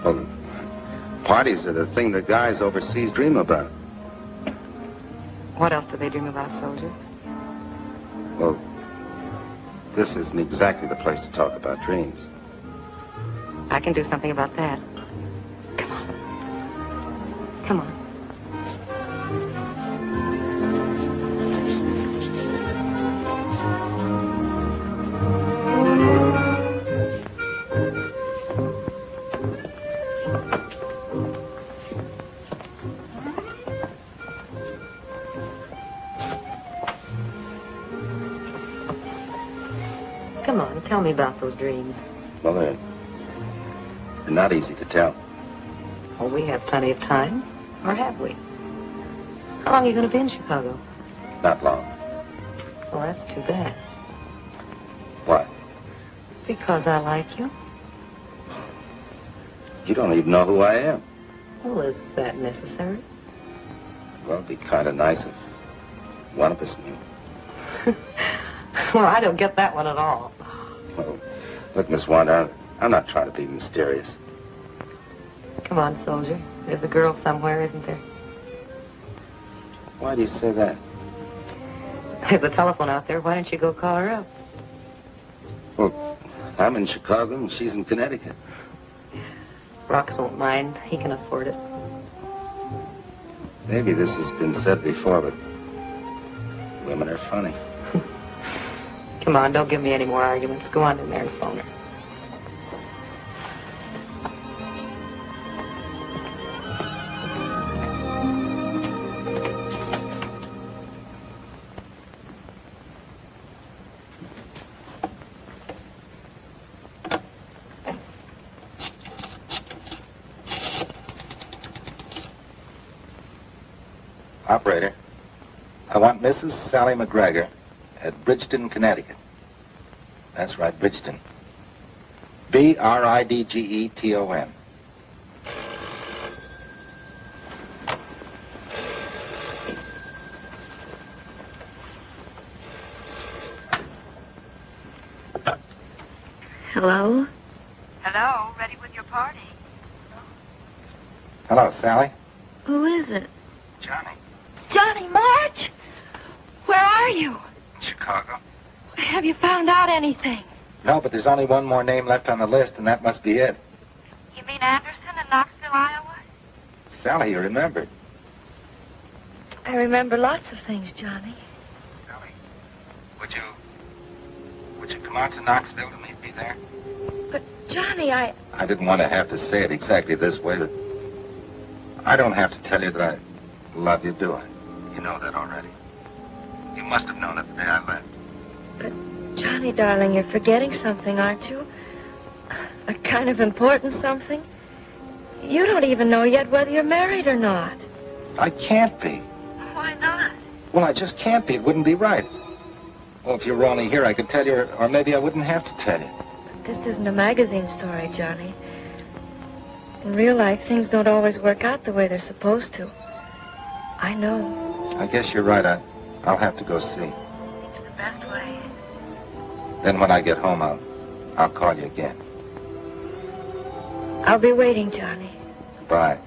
[SPEAKER 4] Well, parties are the thing the guys overseas dream about.
[SPEAKER 19] What else do they dream about, soldier?
[SPEAKER 4] Well, this isn't exactly the place to talk about dreams.
[SPEAKER 19] I can do something about that. Come on. Come on. Dreams.
[SPEAKER 4] Well, they're, they're not easy to tell.
[SPEAKER 19] Well, we have plenty of time. Or have we? How long are you going to be in Chicago?
[SPEAKER 4] Not long.
[SPEAKER 19] Well, that's too bad.
[SPEAKER 4] Why?
[SPEAKER 19] Because I like you.
[SPEAKER 4] You don't even know who I am.
[SPEAKER 19] Well, is that necessary?
[SPEAKER 4] Well, it'd be kind of nice if One of us knew.
[SPEAKER 19] Well, I don't get that one at all.
[SPEAKER 4] Well, look, Miss Wanda, I'm not trying to be mysterious.
[SPEAKER 19] Come on, soldier. There's a girl somewhere, isn't there?
[SPEAKER 4] Why do you say that?
[SPEAKER 19] There's a telephone out there. Why don't you go call her up?
[SPEAKER 4] Well, I'm in Chicago and she's in Connecticut.
[SPEAKER 19] Rox won't mind. He can afford it.
[SPEAKER 4] Maybe this has been said before, but women are funny.
[SPEAKER 19] Come on, don't give me any more arguments. Go on in there and phone her.
[SPEAKER 4] Operator, I want Mrs. Sally McGregor at Bridgeton, Connecticut. That's right, Bridgeton. B R I D G E T O N.
[SPEAKER 3] Hello?
[SPEAKER 12] Hello, ready with your party?
[SPEAKER 4] Hello, Sally.
[SPEAKER 3] Who is it?
[SPEAKER 4] Johnny.
[SPEAKER 3] Johnny March! Where are you?
[SPEAKER 4] Chicago.
[SPEAKER 3] Have you found out anything?
[SPEAKER 4] No, but there's only one more name left on the list, and that must be it.
[SPEAKER 3] You mean Anderson in Knoxville, Iowa?
[SPEAKER 4] Sally, you remembered.
[SPEAKER 3] I remember lots of things, Johnny.
[SPEAKER 4] Sally, would you... Would you come out to Knoxville to meet me there?
[SPEAKER 3] But, Johnny, I.
[SPEAKER 4] I didn't want to have to say it exactly this way, but... I don't have to tell you that I love you, do I? You know that already. You must have known it
[SPEAKER 3] Johnny, darling, you're forgetting something, aren't you? A kind of important something? You don't even know yet whether you're married or not.
[SPEAKER 4] I can't be.
[SPEAKER 3] Why not?
[SPEAKER 4] Well, I just can't be. It wouldn't be right. Well, if you were only here, I could tell you, or, or maybe I wouldn't have to tell you.
[SPEAKER 3] This isn't a magazine story, Johnny. In real life, things don't always work out the way they're supposed to. I know.
[SPEAKER 4] I guess you're right. I, I'll have to go see. Then when I get home, I'll, I'll call you again.
[SPEAKER 3] I'll be waiting, Johnny.
[SPEAKER 4] Bye.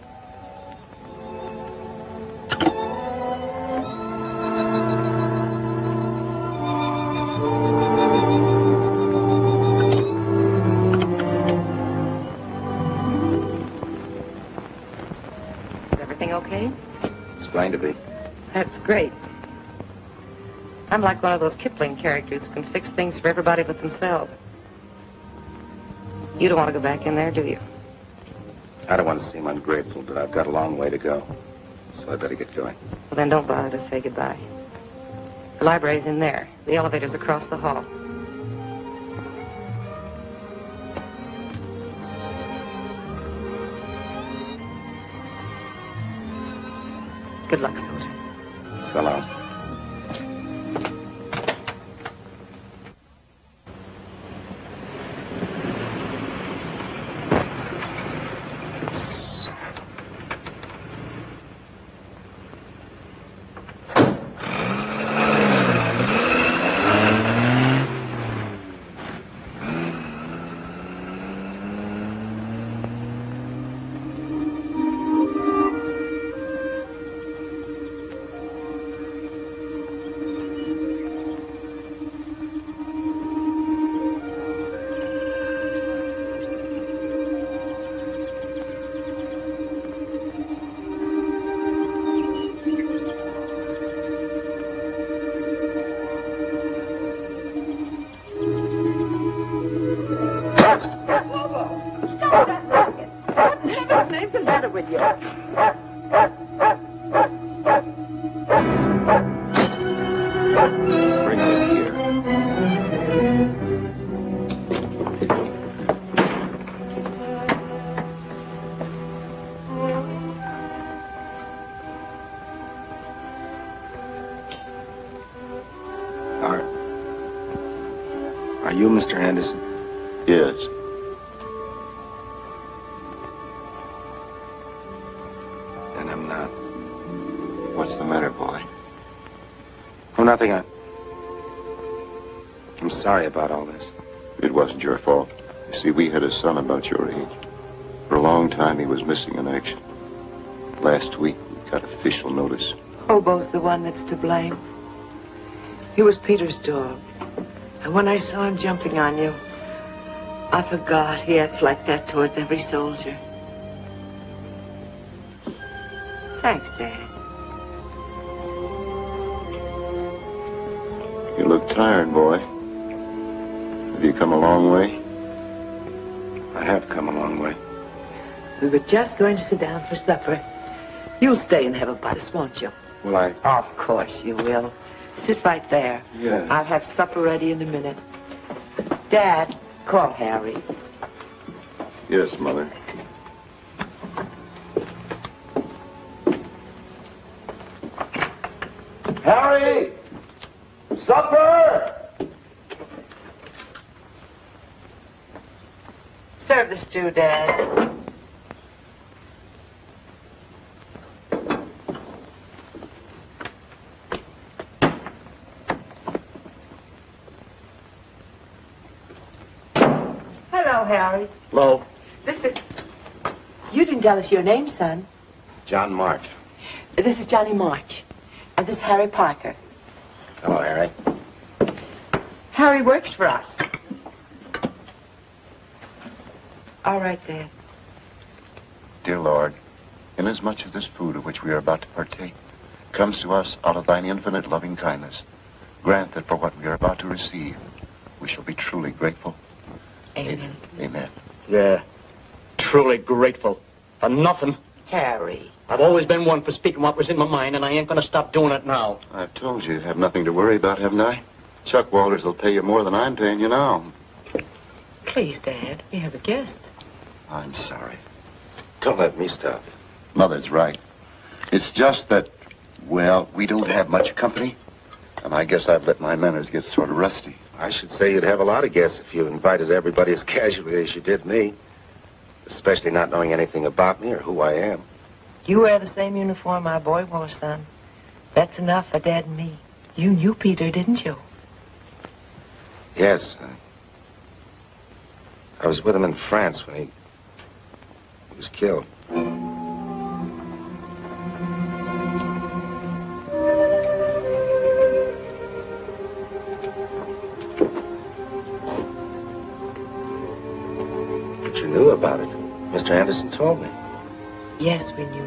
[SPEAKER 19] Is everything okay?
[SPEAKER 4] It's going to be.
[SPEAKER 19] That's great. I'm like one of those Kipling characters who can fix things for everybody but themselves. You don't want to go back in there, do you?
[SPEAKER 4] I don't want to seem ungrateful, but I've got a long way to go. So I better get going.
[SPEAKER 19] Well, then don't bother to say goodbye. The library's in there. The elevator's across the hall. Good luck, soldier.
[SPEAKER 4] So long. Sorry about all this.
[SPEAKER 20] It wasn't your fault. You see, we had a son about your age. For a long time, he was missing in action. Last week, we got official notice.
[SPEAKER 21] Hobo's the one that's to blame. He was Peter's dog. And when I saw him jumping on you, I forgot he acts like that towards every soldier. Thanks, Dad.
[SPEAKER 20] You look tired, boy. Have you come a long way?
[SPEAKER 4] I have come a long way.
[SPEAKER 21] We were just going to sit down for supper. You'll stay and have a bite, won't you?
[SPEAKER 4] Will I?
[SPEAKER 21] Of course you will. Sit right there.
[SPEAKER 20] Yeah.
[SPEAKER 21] I'll have supper ready in a minute. Dad, call Harry.
[SPEAKER 20] Yes, Mother.
[SPEAKER 22] Harry! Supper!
[SPEAKER 21] Serve the stew, Dad. Hello, Harry.
[SPEAKER 4] Hello.
[SPEAKER 21] This is. You didn't tell us your name, son.
[SPEAKER 4] John March.
[SPEAKER 21] This is Johnny March. And this is Harry Parker.
[SPEAKER 4] Hello, Harry.
[SPEAKER 21] Harry works for us. All right, Dad.
[SPEAKER 20] Dear Lord, inasmuch as this food of which we are about to partake comes to us out of thine infinite loving kindness, grant that for what we are about to receive, we shall be truly grateful.
[SPEAKER 21] Amen.
[SPEAKER 20] Amen.
[SPEAKER 23] Yeah. Truly grateful. For nothing.
[SPEAKER 21] Harry.
[SPEAKER 23] I've always been one for speaking what was in my mind, and I ain't gonna stop doing it now.
[SPEAKER 20] I've told you you have nothing to worry about, haven't I? Chuck Walters will pay you more than I'm paying you now.
[SPEAKER 21] Please, Dad. We have a guest.
[SPEAKER 20] I'm sorry.
[SPEAKER 4] Don't let me stop.
[SPEAKER 20] Mother's right. It's just that, well, we don't have much company. And I guess I've let my manners get sort of rusty.
[SPEAKER 4] I should say you'd have a lot of guests if you invited everybody as casually as you did me. Especially not knowing anything about me or who I am.
[SPEAKER 21] You wear the same uniform my boy wore, son. That's enough for Dad and me. You knew Peter, didn't you?
[SPEAKER 4] Yes. I was with him in France when he, he was killed. But you knew about it. Mr. Anderson told me.
[SPEAKER 21] Yes, we knew.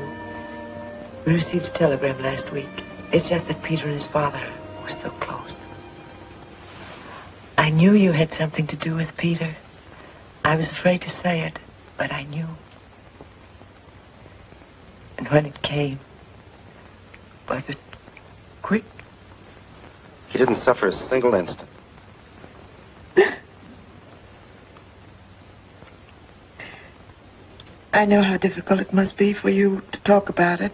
[SPEAKER 21] We received a telegram last week. It's just that Peter and his father were so close. I knew you had something to do with Peter. I was afraid to say it, but I knew. And when it came, was it quick?
[SPEAKER 4] He didn't suffer a single instant.
[SPEAKER 21] I know how difficult it must be for you to talk about it,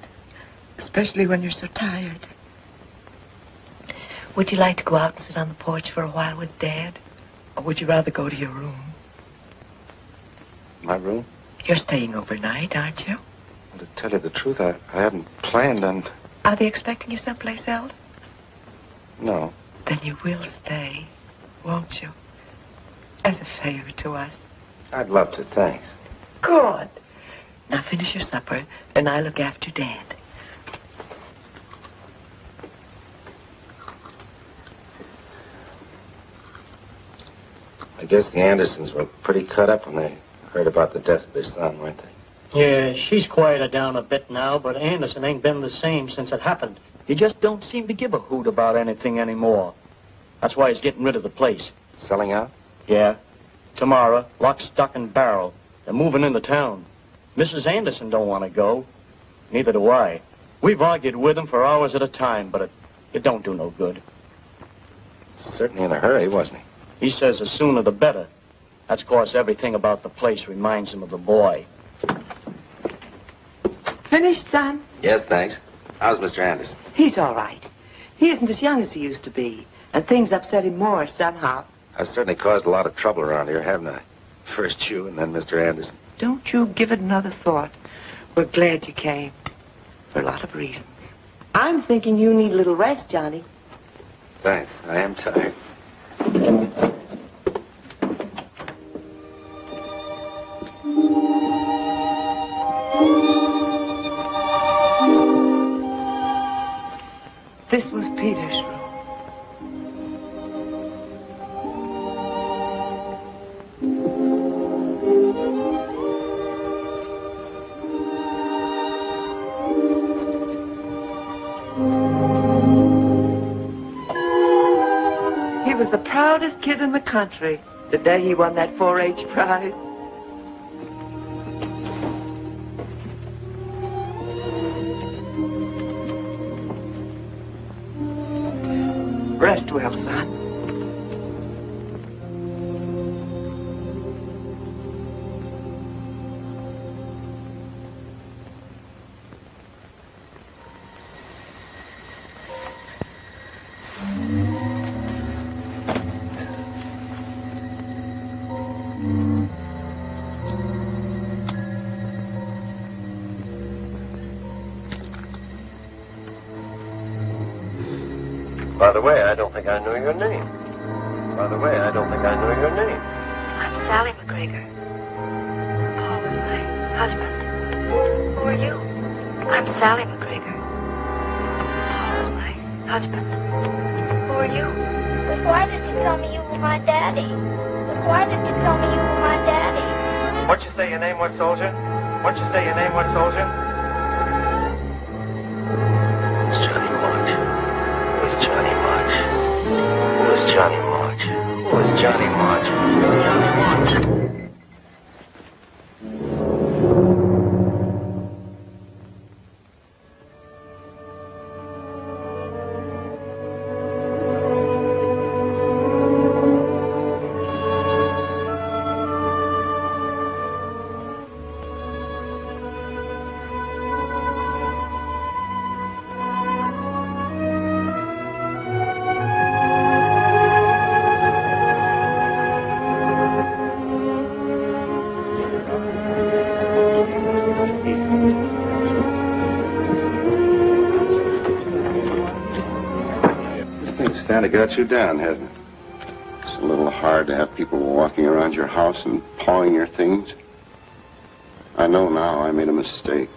[SPEAKER 21] especially when you're so tired. Would you like to go out and sit on the porch for a while with Dad? Or would you rather go to your room?
[SPEAKER 4] My room?
[SPEAKER 21] You're staying overnight, aren't you?
[SPEAKER 4] To tell you the truth, I, I hadn't planned on.
[SPEAKER 21] Are they expecting you someplace else?
[SPEAKER 4] No.
[SPEAKER 21] Then you will stay, won't you? As a favor to us.
[SPEAKER 4] I'd love to, thanks.
[SPEAKER 21] Good. Now finish your supper, and I'll look after Dad.
[SPEAKER 4] I guess the Andersons were pretty cut up when they heard about the death of their son, weren't they?
[SPEAKER 23] Yeah, she's quieted down a bit now, but Anderson ain't been the same since it happened. He just don't seem to give a hoot about anything anymore. That's why he's getting rid of the place.
[SPEAKER 4] Selling out?
[SPEAKER 23] Yeah. Tomorrow, lock, stock, and barrel. They're moving into town. Mrs. Anderson don't want to go. Neither do I. We've argued with him for hours at a time, but it, it don't do no good.
[SPEAKER 4] Certainly in a hurry, wasn't he?
[SPEAKER 23] He says the sooner the better. That's 'cause everything about the place reminds him of the boy.
[SPEAKER 21] Finished, son?
[SPEAKER 4] Yes, thanks. How's Mr. Anderson?
[SPEAKER 21] He's all right. He isn't as young as he used to be, and things upset him more somehow.
[SPEAKER 4] I've certainly caused a lot of trouble around here, haven't I? First you and then Mr. Anderson.
[SPEAKER 21] Don't you give it another thought. We're glad you came. For a lot of reasons. I'm thinking you need a little rest, Johnny.
[SPEAKER 4] Thanks. I am tired.
[SPEAKER 21] Country the day he won that 4-H prize.
[SPEAKER 1] Don't think I know your name. By the way, I don't think I know your name.
[SPEAKER 3] I'm Sally McGregor. Paul was my husband. Who are you? I'm Sally McGregor. Paul was my husband. Who are you?
[SPEAKER 11] But why did you tell me you were my daddy? But why did you tell me you were my daddy?
[SPEAKER 14] What'd you say your name was, soldier? What'd you say your name was, soldier?
[SPEAKER 1] Johnny March?
[SPEAKER 20] Got you down, hasn't it? It's a little hard to have people walking around your house and pawing your things. I know now I made a mistake.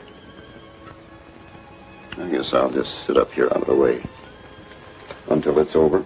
[SPEAKER 20] I guess I'll just sit up here out of the way until it's over.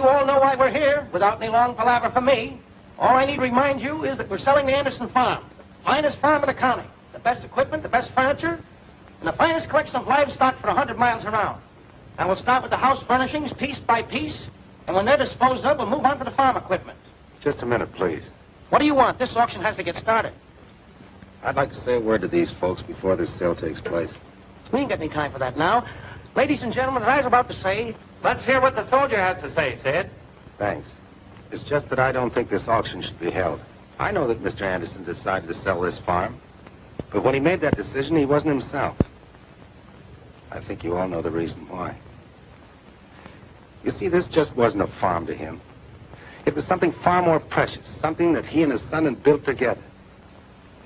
[SPEAKER 14] You all know why we're here, without any long palaver from me. All I need to remind you is that we're selling the Anderson farm. Finest farm in the county. The best equipment, the best furniture, and the finest collection of livestock for a 100 miles around. And we'll start with the house furnishings, piece by piece, and when they're disposed of, we'll move on to the farm equipment.
[SPEAKER 4] Just a minute, please.
[SPEAKER 14] What do you want? This auction has to get started.
[SPEAKER 4] I'd like to say a word to these folks before this sale takes place.
[SPEAKER 14] We ain't got any time for that now. Ladies and gentlemen, as I was about to say, let's hear what the soldier has to say, Sid.
[SPEAKER 4] Thanks. It's just that I don't think this auction should be held. I know that Mr. Anderson decided to sell this farm, but when he made that decision, he wasn't himself. I think you all know the reason why. You see, this just wasn't a farm to him. It was something far more precious, something that he and his son had built together.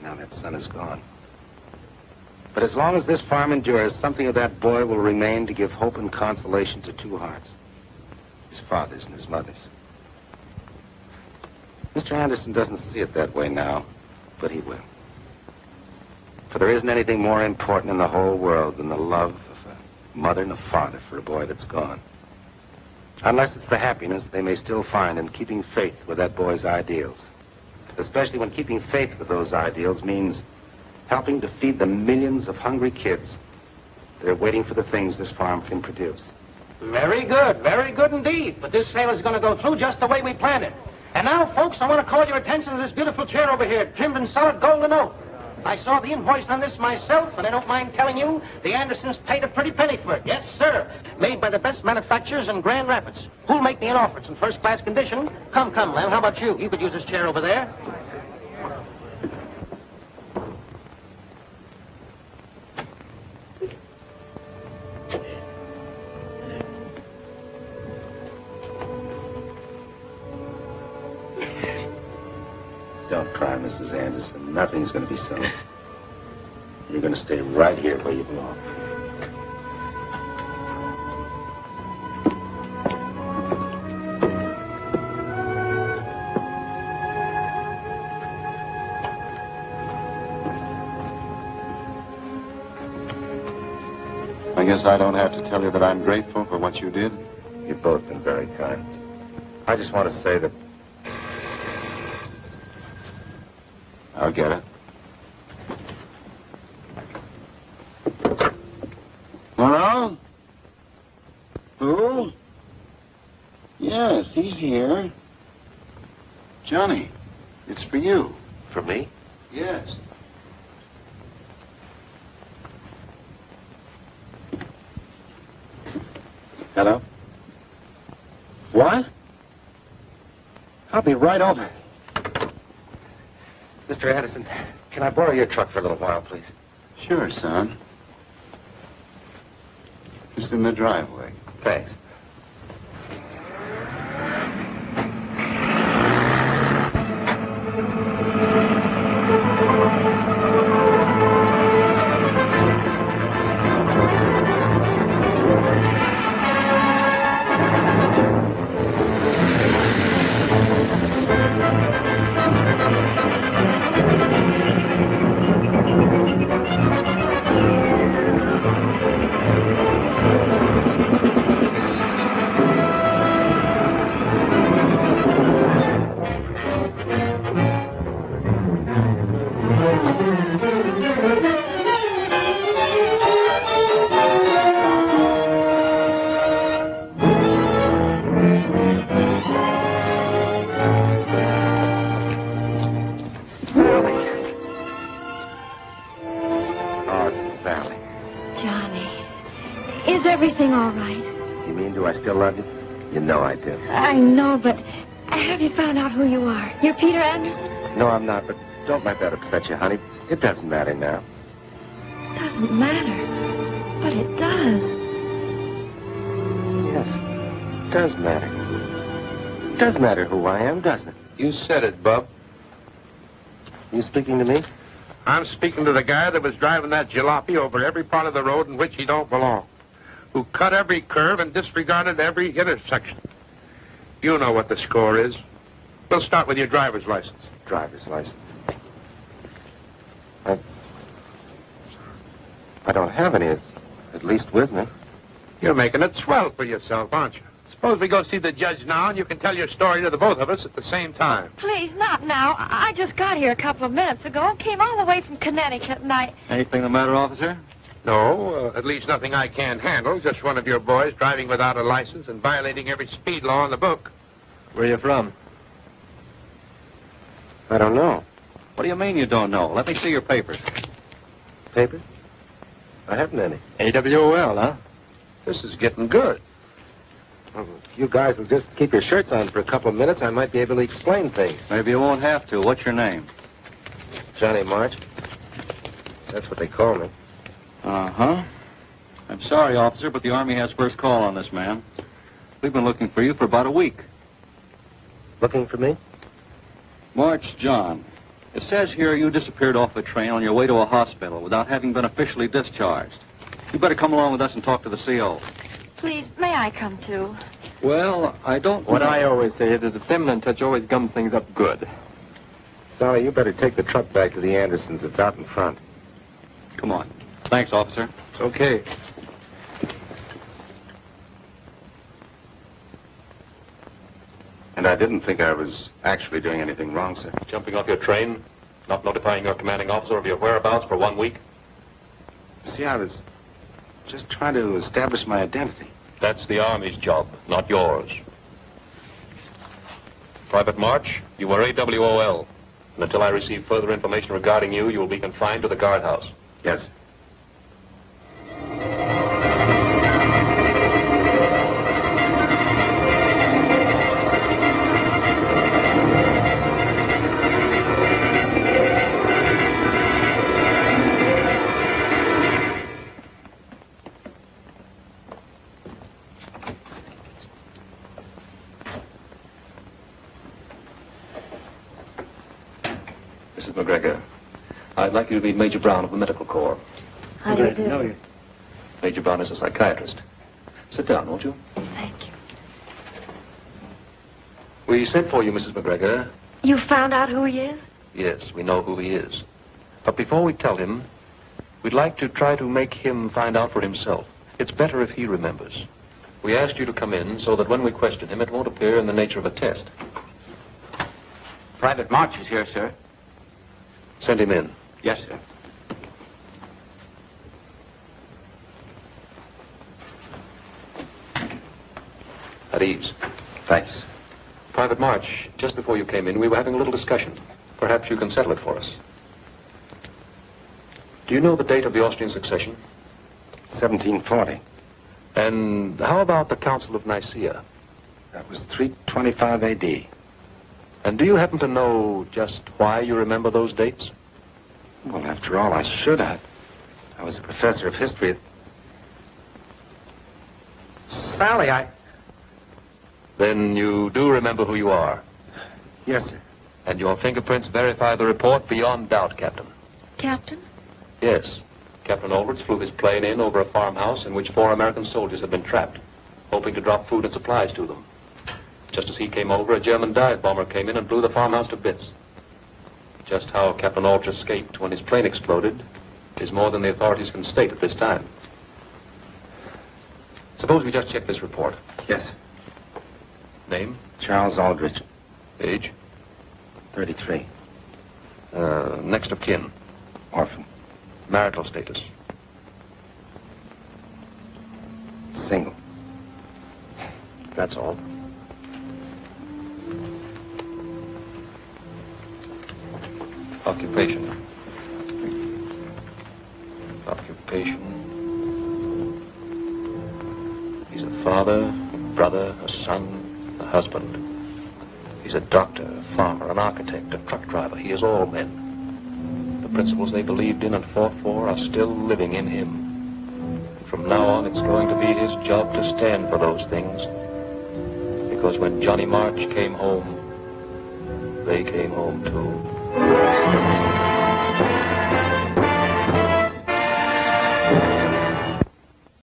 [SPEAKER 4] Now that son is gone. But as long as this farm endures, something of that boy will remain to give hope and consolation to two hearts his father's and his mother's. Mr. Anderson doesn't see it that way now, but he will. For there isn't anything more important in the whole world than the love of a mother and a father for a boy that's gone. Unless it's the happiness they may still find in keeping faith with that boy's ideals. Especially when keeping faith with those ideals means helping to feed the millions of hungry kids that are waiting for the things this farm can produce.
[SPEAKER 14] Very good, very good indeed. But this sale is going to go through just the way we planned it. And now, folks, I want to call your attention to this beautiful chair over here, trimmed in solid gold and oak. I saw the invoice on this myself, and I don't mind telling you, the Andersons paid a pretty penny for it. Yes, sir. Made by the best manufacturers in Grand Rapids. Who'll make me an offer? It's in first-class condition. Come, come, Lem. How about you? You could use this chair over there.
[SPEAKER 4] Mrs. Anderson. Nothing's going to be so. You're going to stay right here where you belong.
[SPEAKER 20] I guess I don't have to tell you that I'm grateful for what you did.
[SPEAKER 4] You've both been very kind. I just want to say that
[SPEAKER 20] I'll get it. Hello? Who? Yes, he's here. Johnny, it's for you.
[SPEAKER 24] For me?
[SPEAKER 20] Yes.
[SPEAKER 25] Hello? What? I'll be right over.
[SPEAKER 4] Mr. Anderson, can I borrow your truck for a little while, please?
[SPEAKER 20] Sure, son. Just in the driveway.
[SPEAKER 4] Thanks. Don't that upset you, honey. It doesn't matter now.
[SPEAKER 26] It Doesn't matter. But it does.
[SPEAKER 4] Yes, it does matter. It does matter who I am, doesn't it?
[SPEAKER 6] You said it, Bub.
[SPEAKER 4] You speaking to me?
[SPEAKER 6] I'm speaking to the guy that was driving that jalopy over every part of the road in which he don't belong. Who cut every curve and disregarded every intersection. You know what the score is. We'll start with your driver's license.
[SPEAKER 4] Driver's license. I. I don't have any, at least with me.
[SPEAKER 6] You're making it swell for yourself, aren't you? Suppose we go see the judge now and you can tell your story to the both of us at the same time.
[SPEAKER 3] Please, not now. I I just got here a couple of minutes ago. Came all the way from Connecticut, and I...
[SPEAKER 27] Anything the matter, officer?
[SPEAKER 6] No, uh, at least nothing I can't handle. Just one of your boys driving without a license and violating every speed law in the book.
[SPEAKER 28] Where are you from?
[SPEAKER 4] I don't know.
[SPEAKER 27] What do you mean you don't know? Let me see your papers.
[SPEAKER 4] Papers? I haven't any.
[SPEAKER 28] AWOL, huh?
[SPEAKER 6] This is getting good.
[SPEAKER 4] Well, if you guys will just keep your shirts on for a couple of minutes, I might be able to explain things.
[SPEAKER 27] Maybe you won't have to. What's your name?
[SPEAKER 4] Johnny March. That's what they call me.
[SPEAKER 27] Uh-huh. I'm sorry, officer, but the Army has first call on this man. We've been looking for you for about a week.
[SPEAKER 4] Looking for me?
[SPEAKER 27] March John. It says here you disappeared off the train on your way to a hospital without having been officially discharged. You better come along with us and talk to the CO.
[SPEAKER 3] Please, may I come too?
[SPEAKER 28] Well, I don't... What I always say is a feminine touch always gums things up good.
[SPEAKER 4] Sally, you better take the truck back to the Andersons. It's out in front.
[SPEAKER 27] Come on. Thanks, officer.
[SPEAKER 6] It's okay.
[SPEAKER 4] And I didn't think I was actually doing anything wrong, sir.
[SPEAKER 29] Jumping off your train, not notifying your commanding officer of your whereabouts for one week?
[SPEAKER 4] See, I was just trying to establish my identity.
[SPEAKER 29] That's the Army's job, not yours. Private March, you were AWOL. And until I receive further information regarding you, you will be confined to the guardhouse.
[SPEAKER 4] Yes,
[SPEAKER 29] I'd like you to meet Major Brown of the Medical Corps.
[SPEAKER 3] How do you do?
[SPEAKER 29] Major Brown is a psychiatrist. Sit down, won't you?
[SPEAKER 3] Thank you.
[SPEAKER 29] We sent for you, Mrs. McGregor.
[SPEAKER 3] You found out who he is?
[SPEAKER 29] Yes, we know who he is. But before we tell him, we'd like to try to make him find out for himself. It's better if he remembers. We asked you to come in so that when we question him, it won't appear in the nature of a test.
[SPEAKER 5] Private March is here, sir.
[SPEAKER 29] Send him in.
[SPEAKER 5] Yes, sir.
[SPEAKER 29] At ease.
[SPEAKER 4] Thanks.
[SPEAKER 29] Private March, just before you came in, we were having a little discussion. Perhaps you can settle it for us. Do you know the date of the Austrian succession?
[SPEAKER 4] 1740.
[SPEAKER 29] And how about the Council of Nicaea?
[SPEAKER 4] That was 325 A.D.
[SPEAKER 29] And do you happen to know just why you remember those dates?
[SPEAKER 4] Well, after all, I should have. I was a professor of history at...
[SPEAKER 14] Sally, I.
[SPEAKER 29] Then you do remember who you are.
[SPEAKER 4] Yes, sir.
[SPEAKER 29] And your fingerprints verify the report beyond doubt, Captain.
[SPEAKER 3] Captain?
[SPEAKER 29] Yes. Captain Olberts flew his plane in over a farmhouse in which four American soldiers had been trapped, hoping to drop food and supplies to them. Just as he came over, a German dive bomber came in and blew the farmhouse to bits. Just how Captain Olberts escaped when his plane exploded is more than the authorities can state at this time. Suppose we just check this report.
[SPEAKER 4] Yes.
[SPEAKER 29] Name?
[SPEAKER 4] Charles Aldrich,
[SPEAKER 29] Age?
[SPEAKER 4] 33.
[SPEAKER 29] Uh, next of kin?
[SPEAKER 4] Orphan.
[SPEAKER 29] Marital status?
[SPEAKER 4] Single.
[SPEAKER 29] That's all. Occupation. Occupation. He's a father, a brother, a son, a husband. He's a doctor, a farmer, an architect, a truck driver. He is all men. The principles they believed in and fought for are still living in him. And from now on, it's going to be his job to stand for those things. Because when Johnny March came home, they came home too.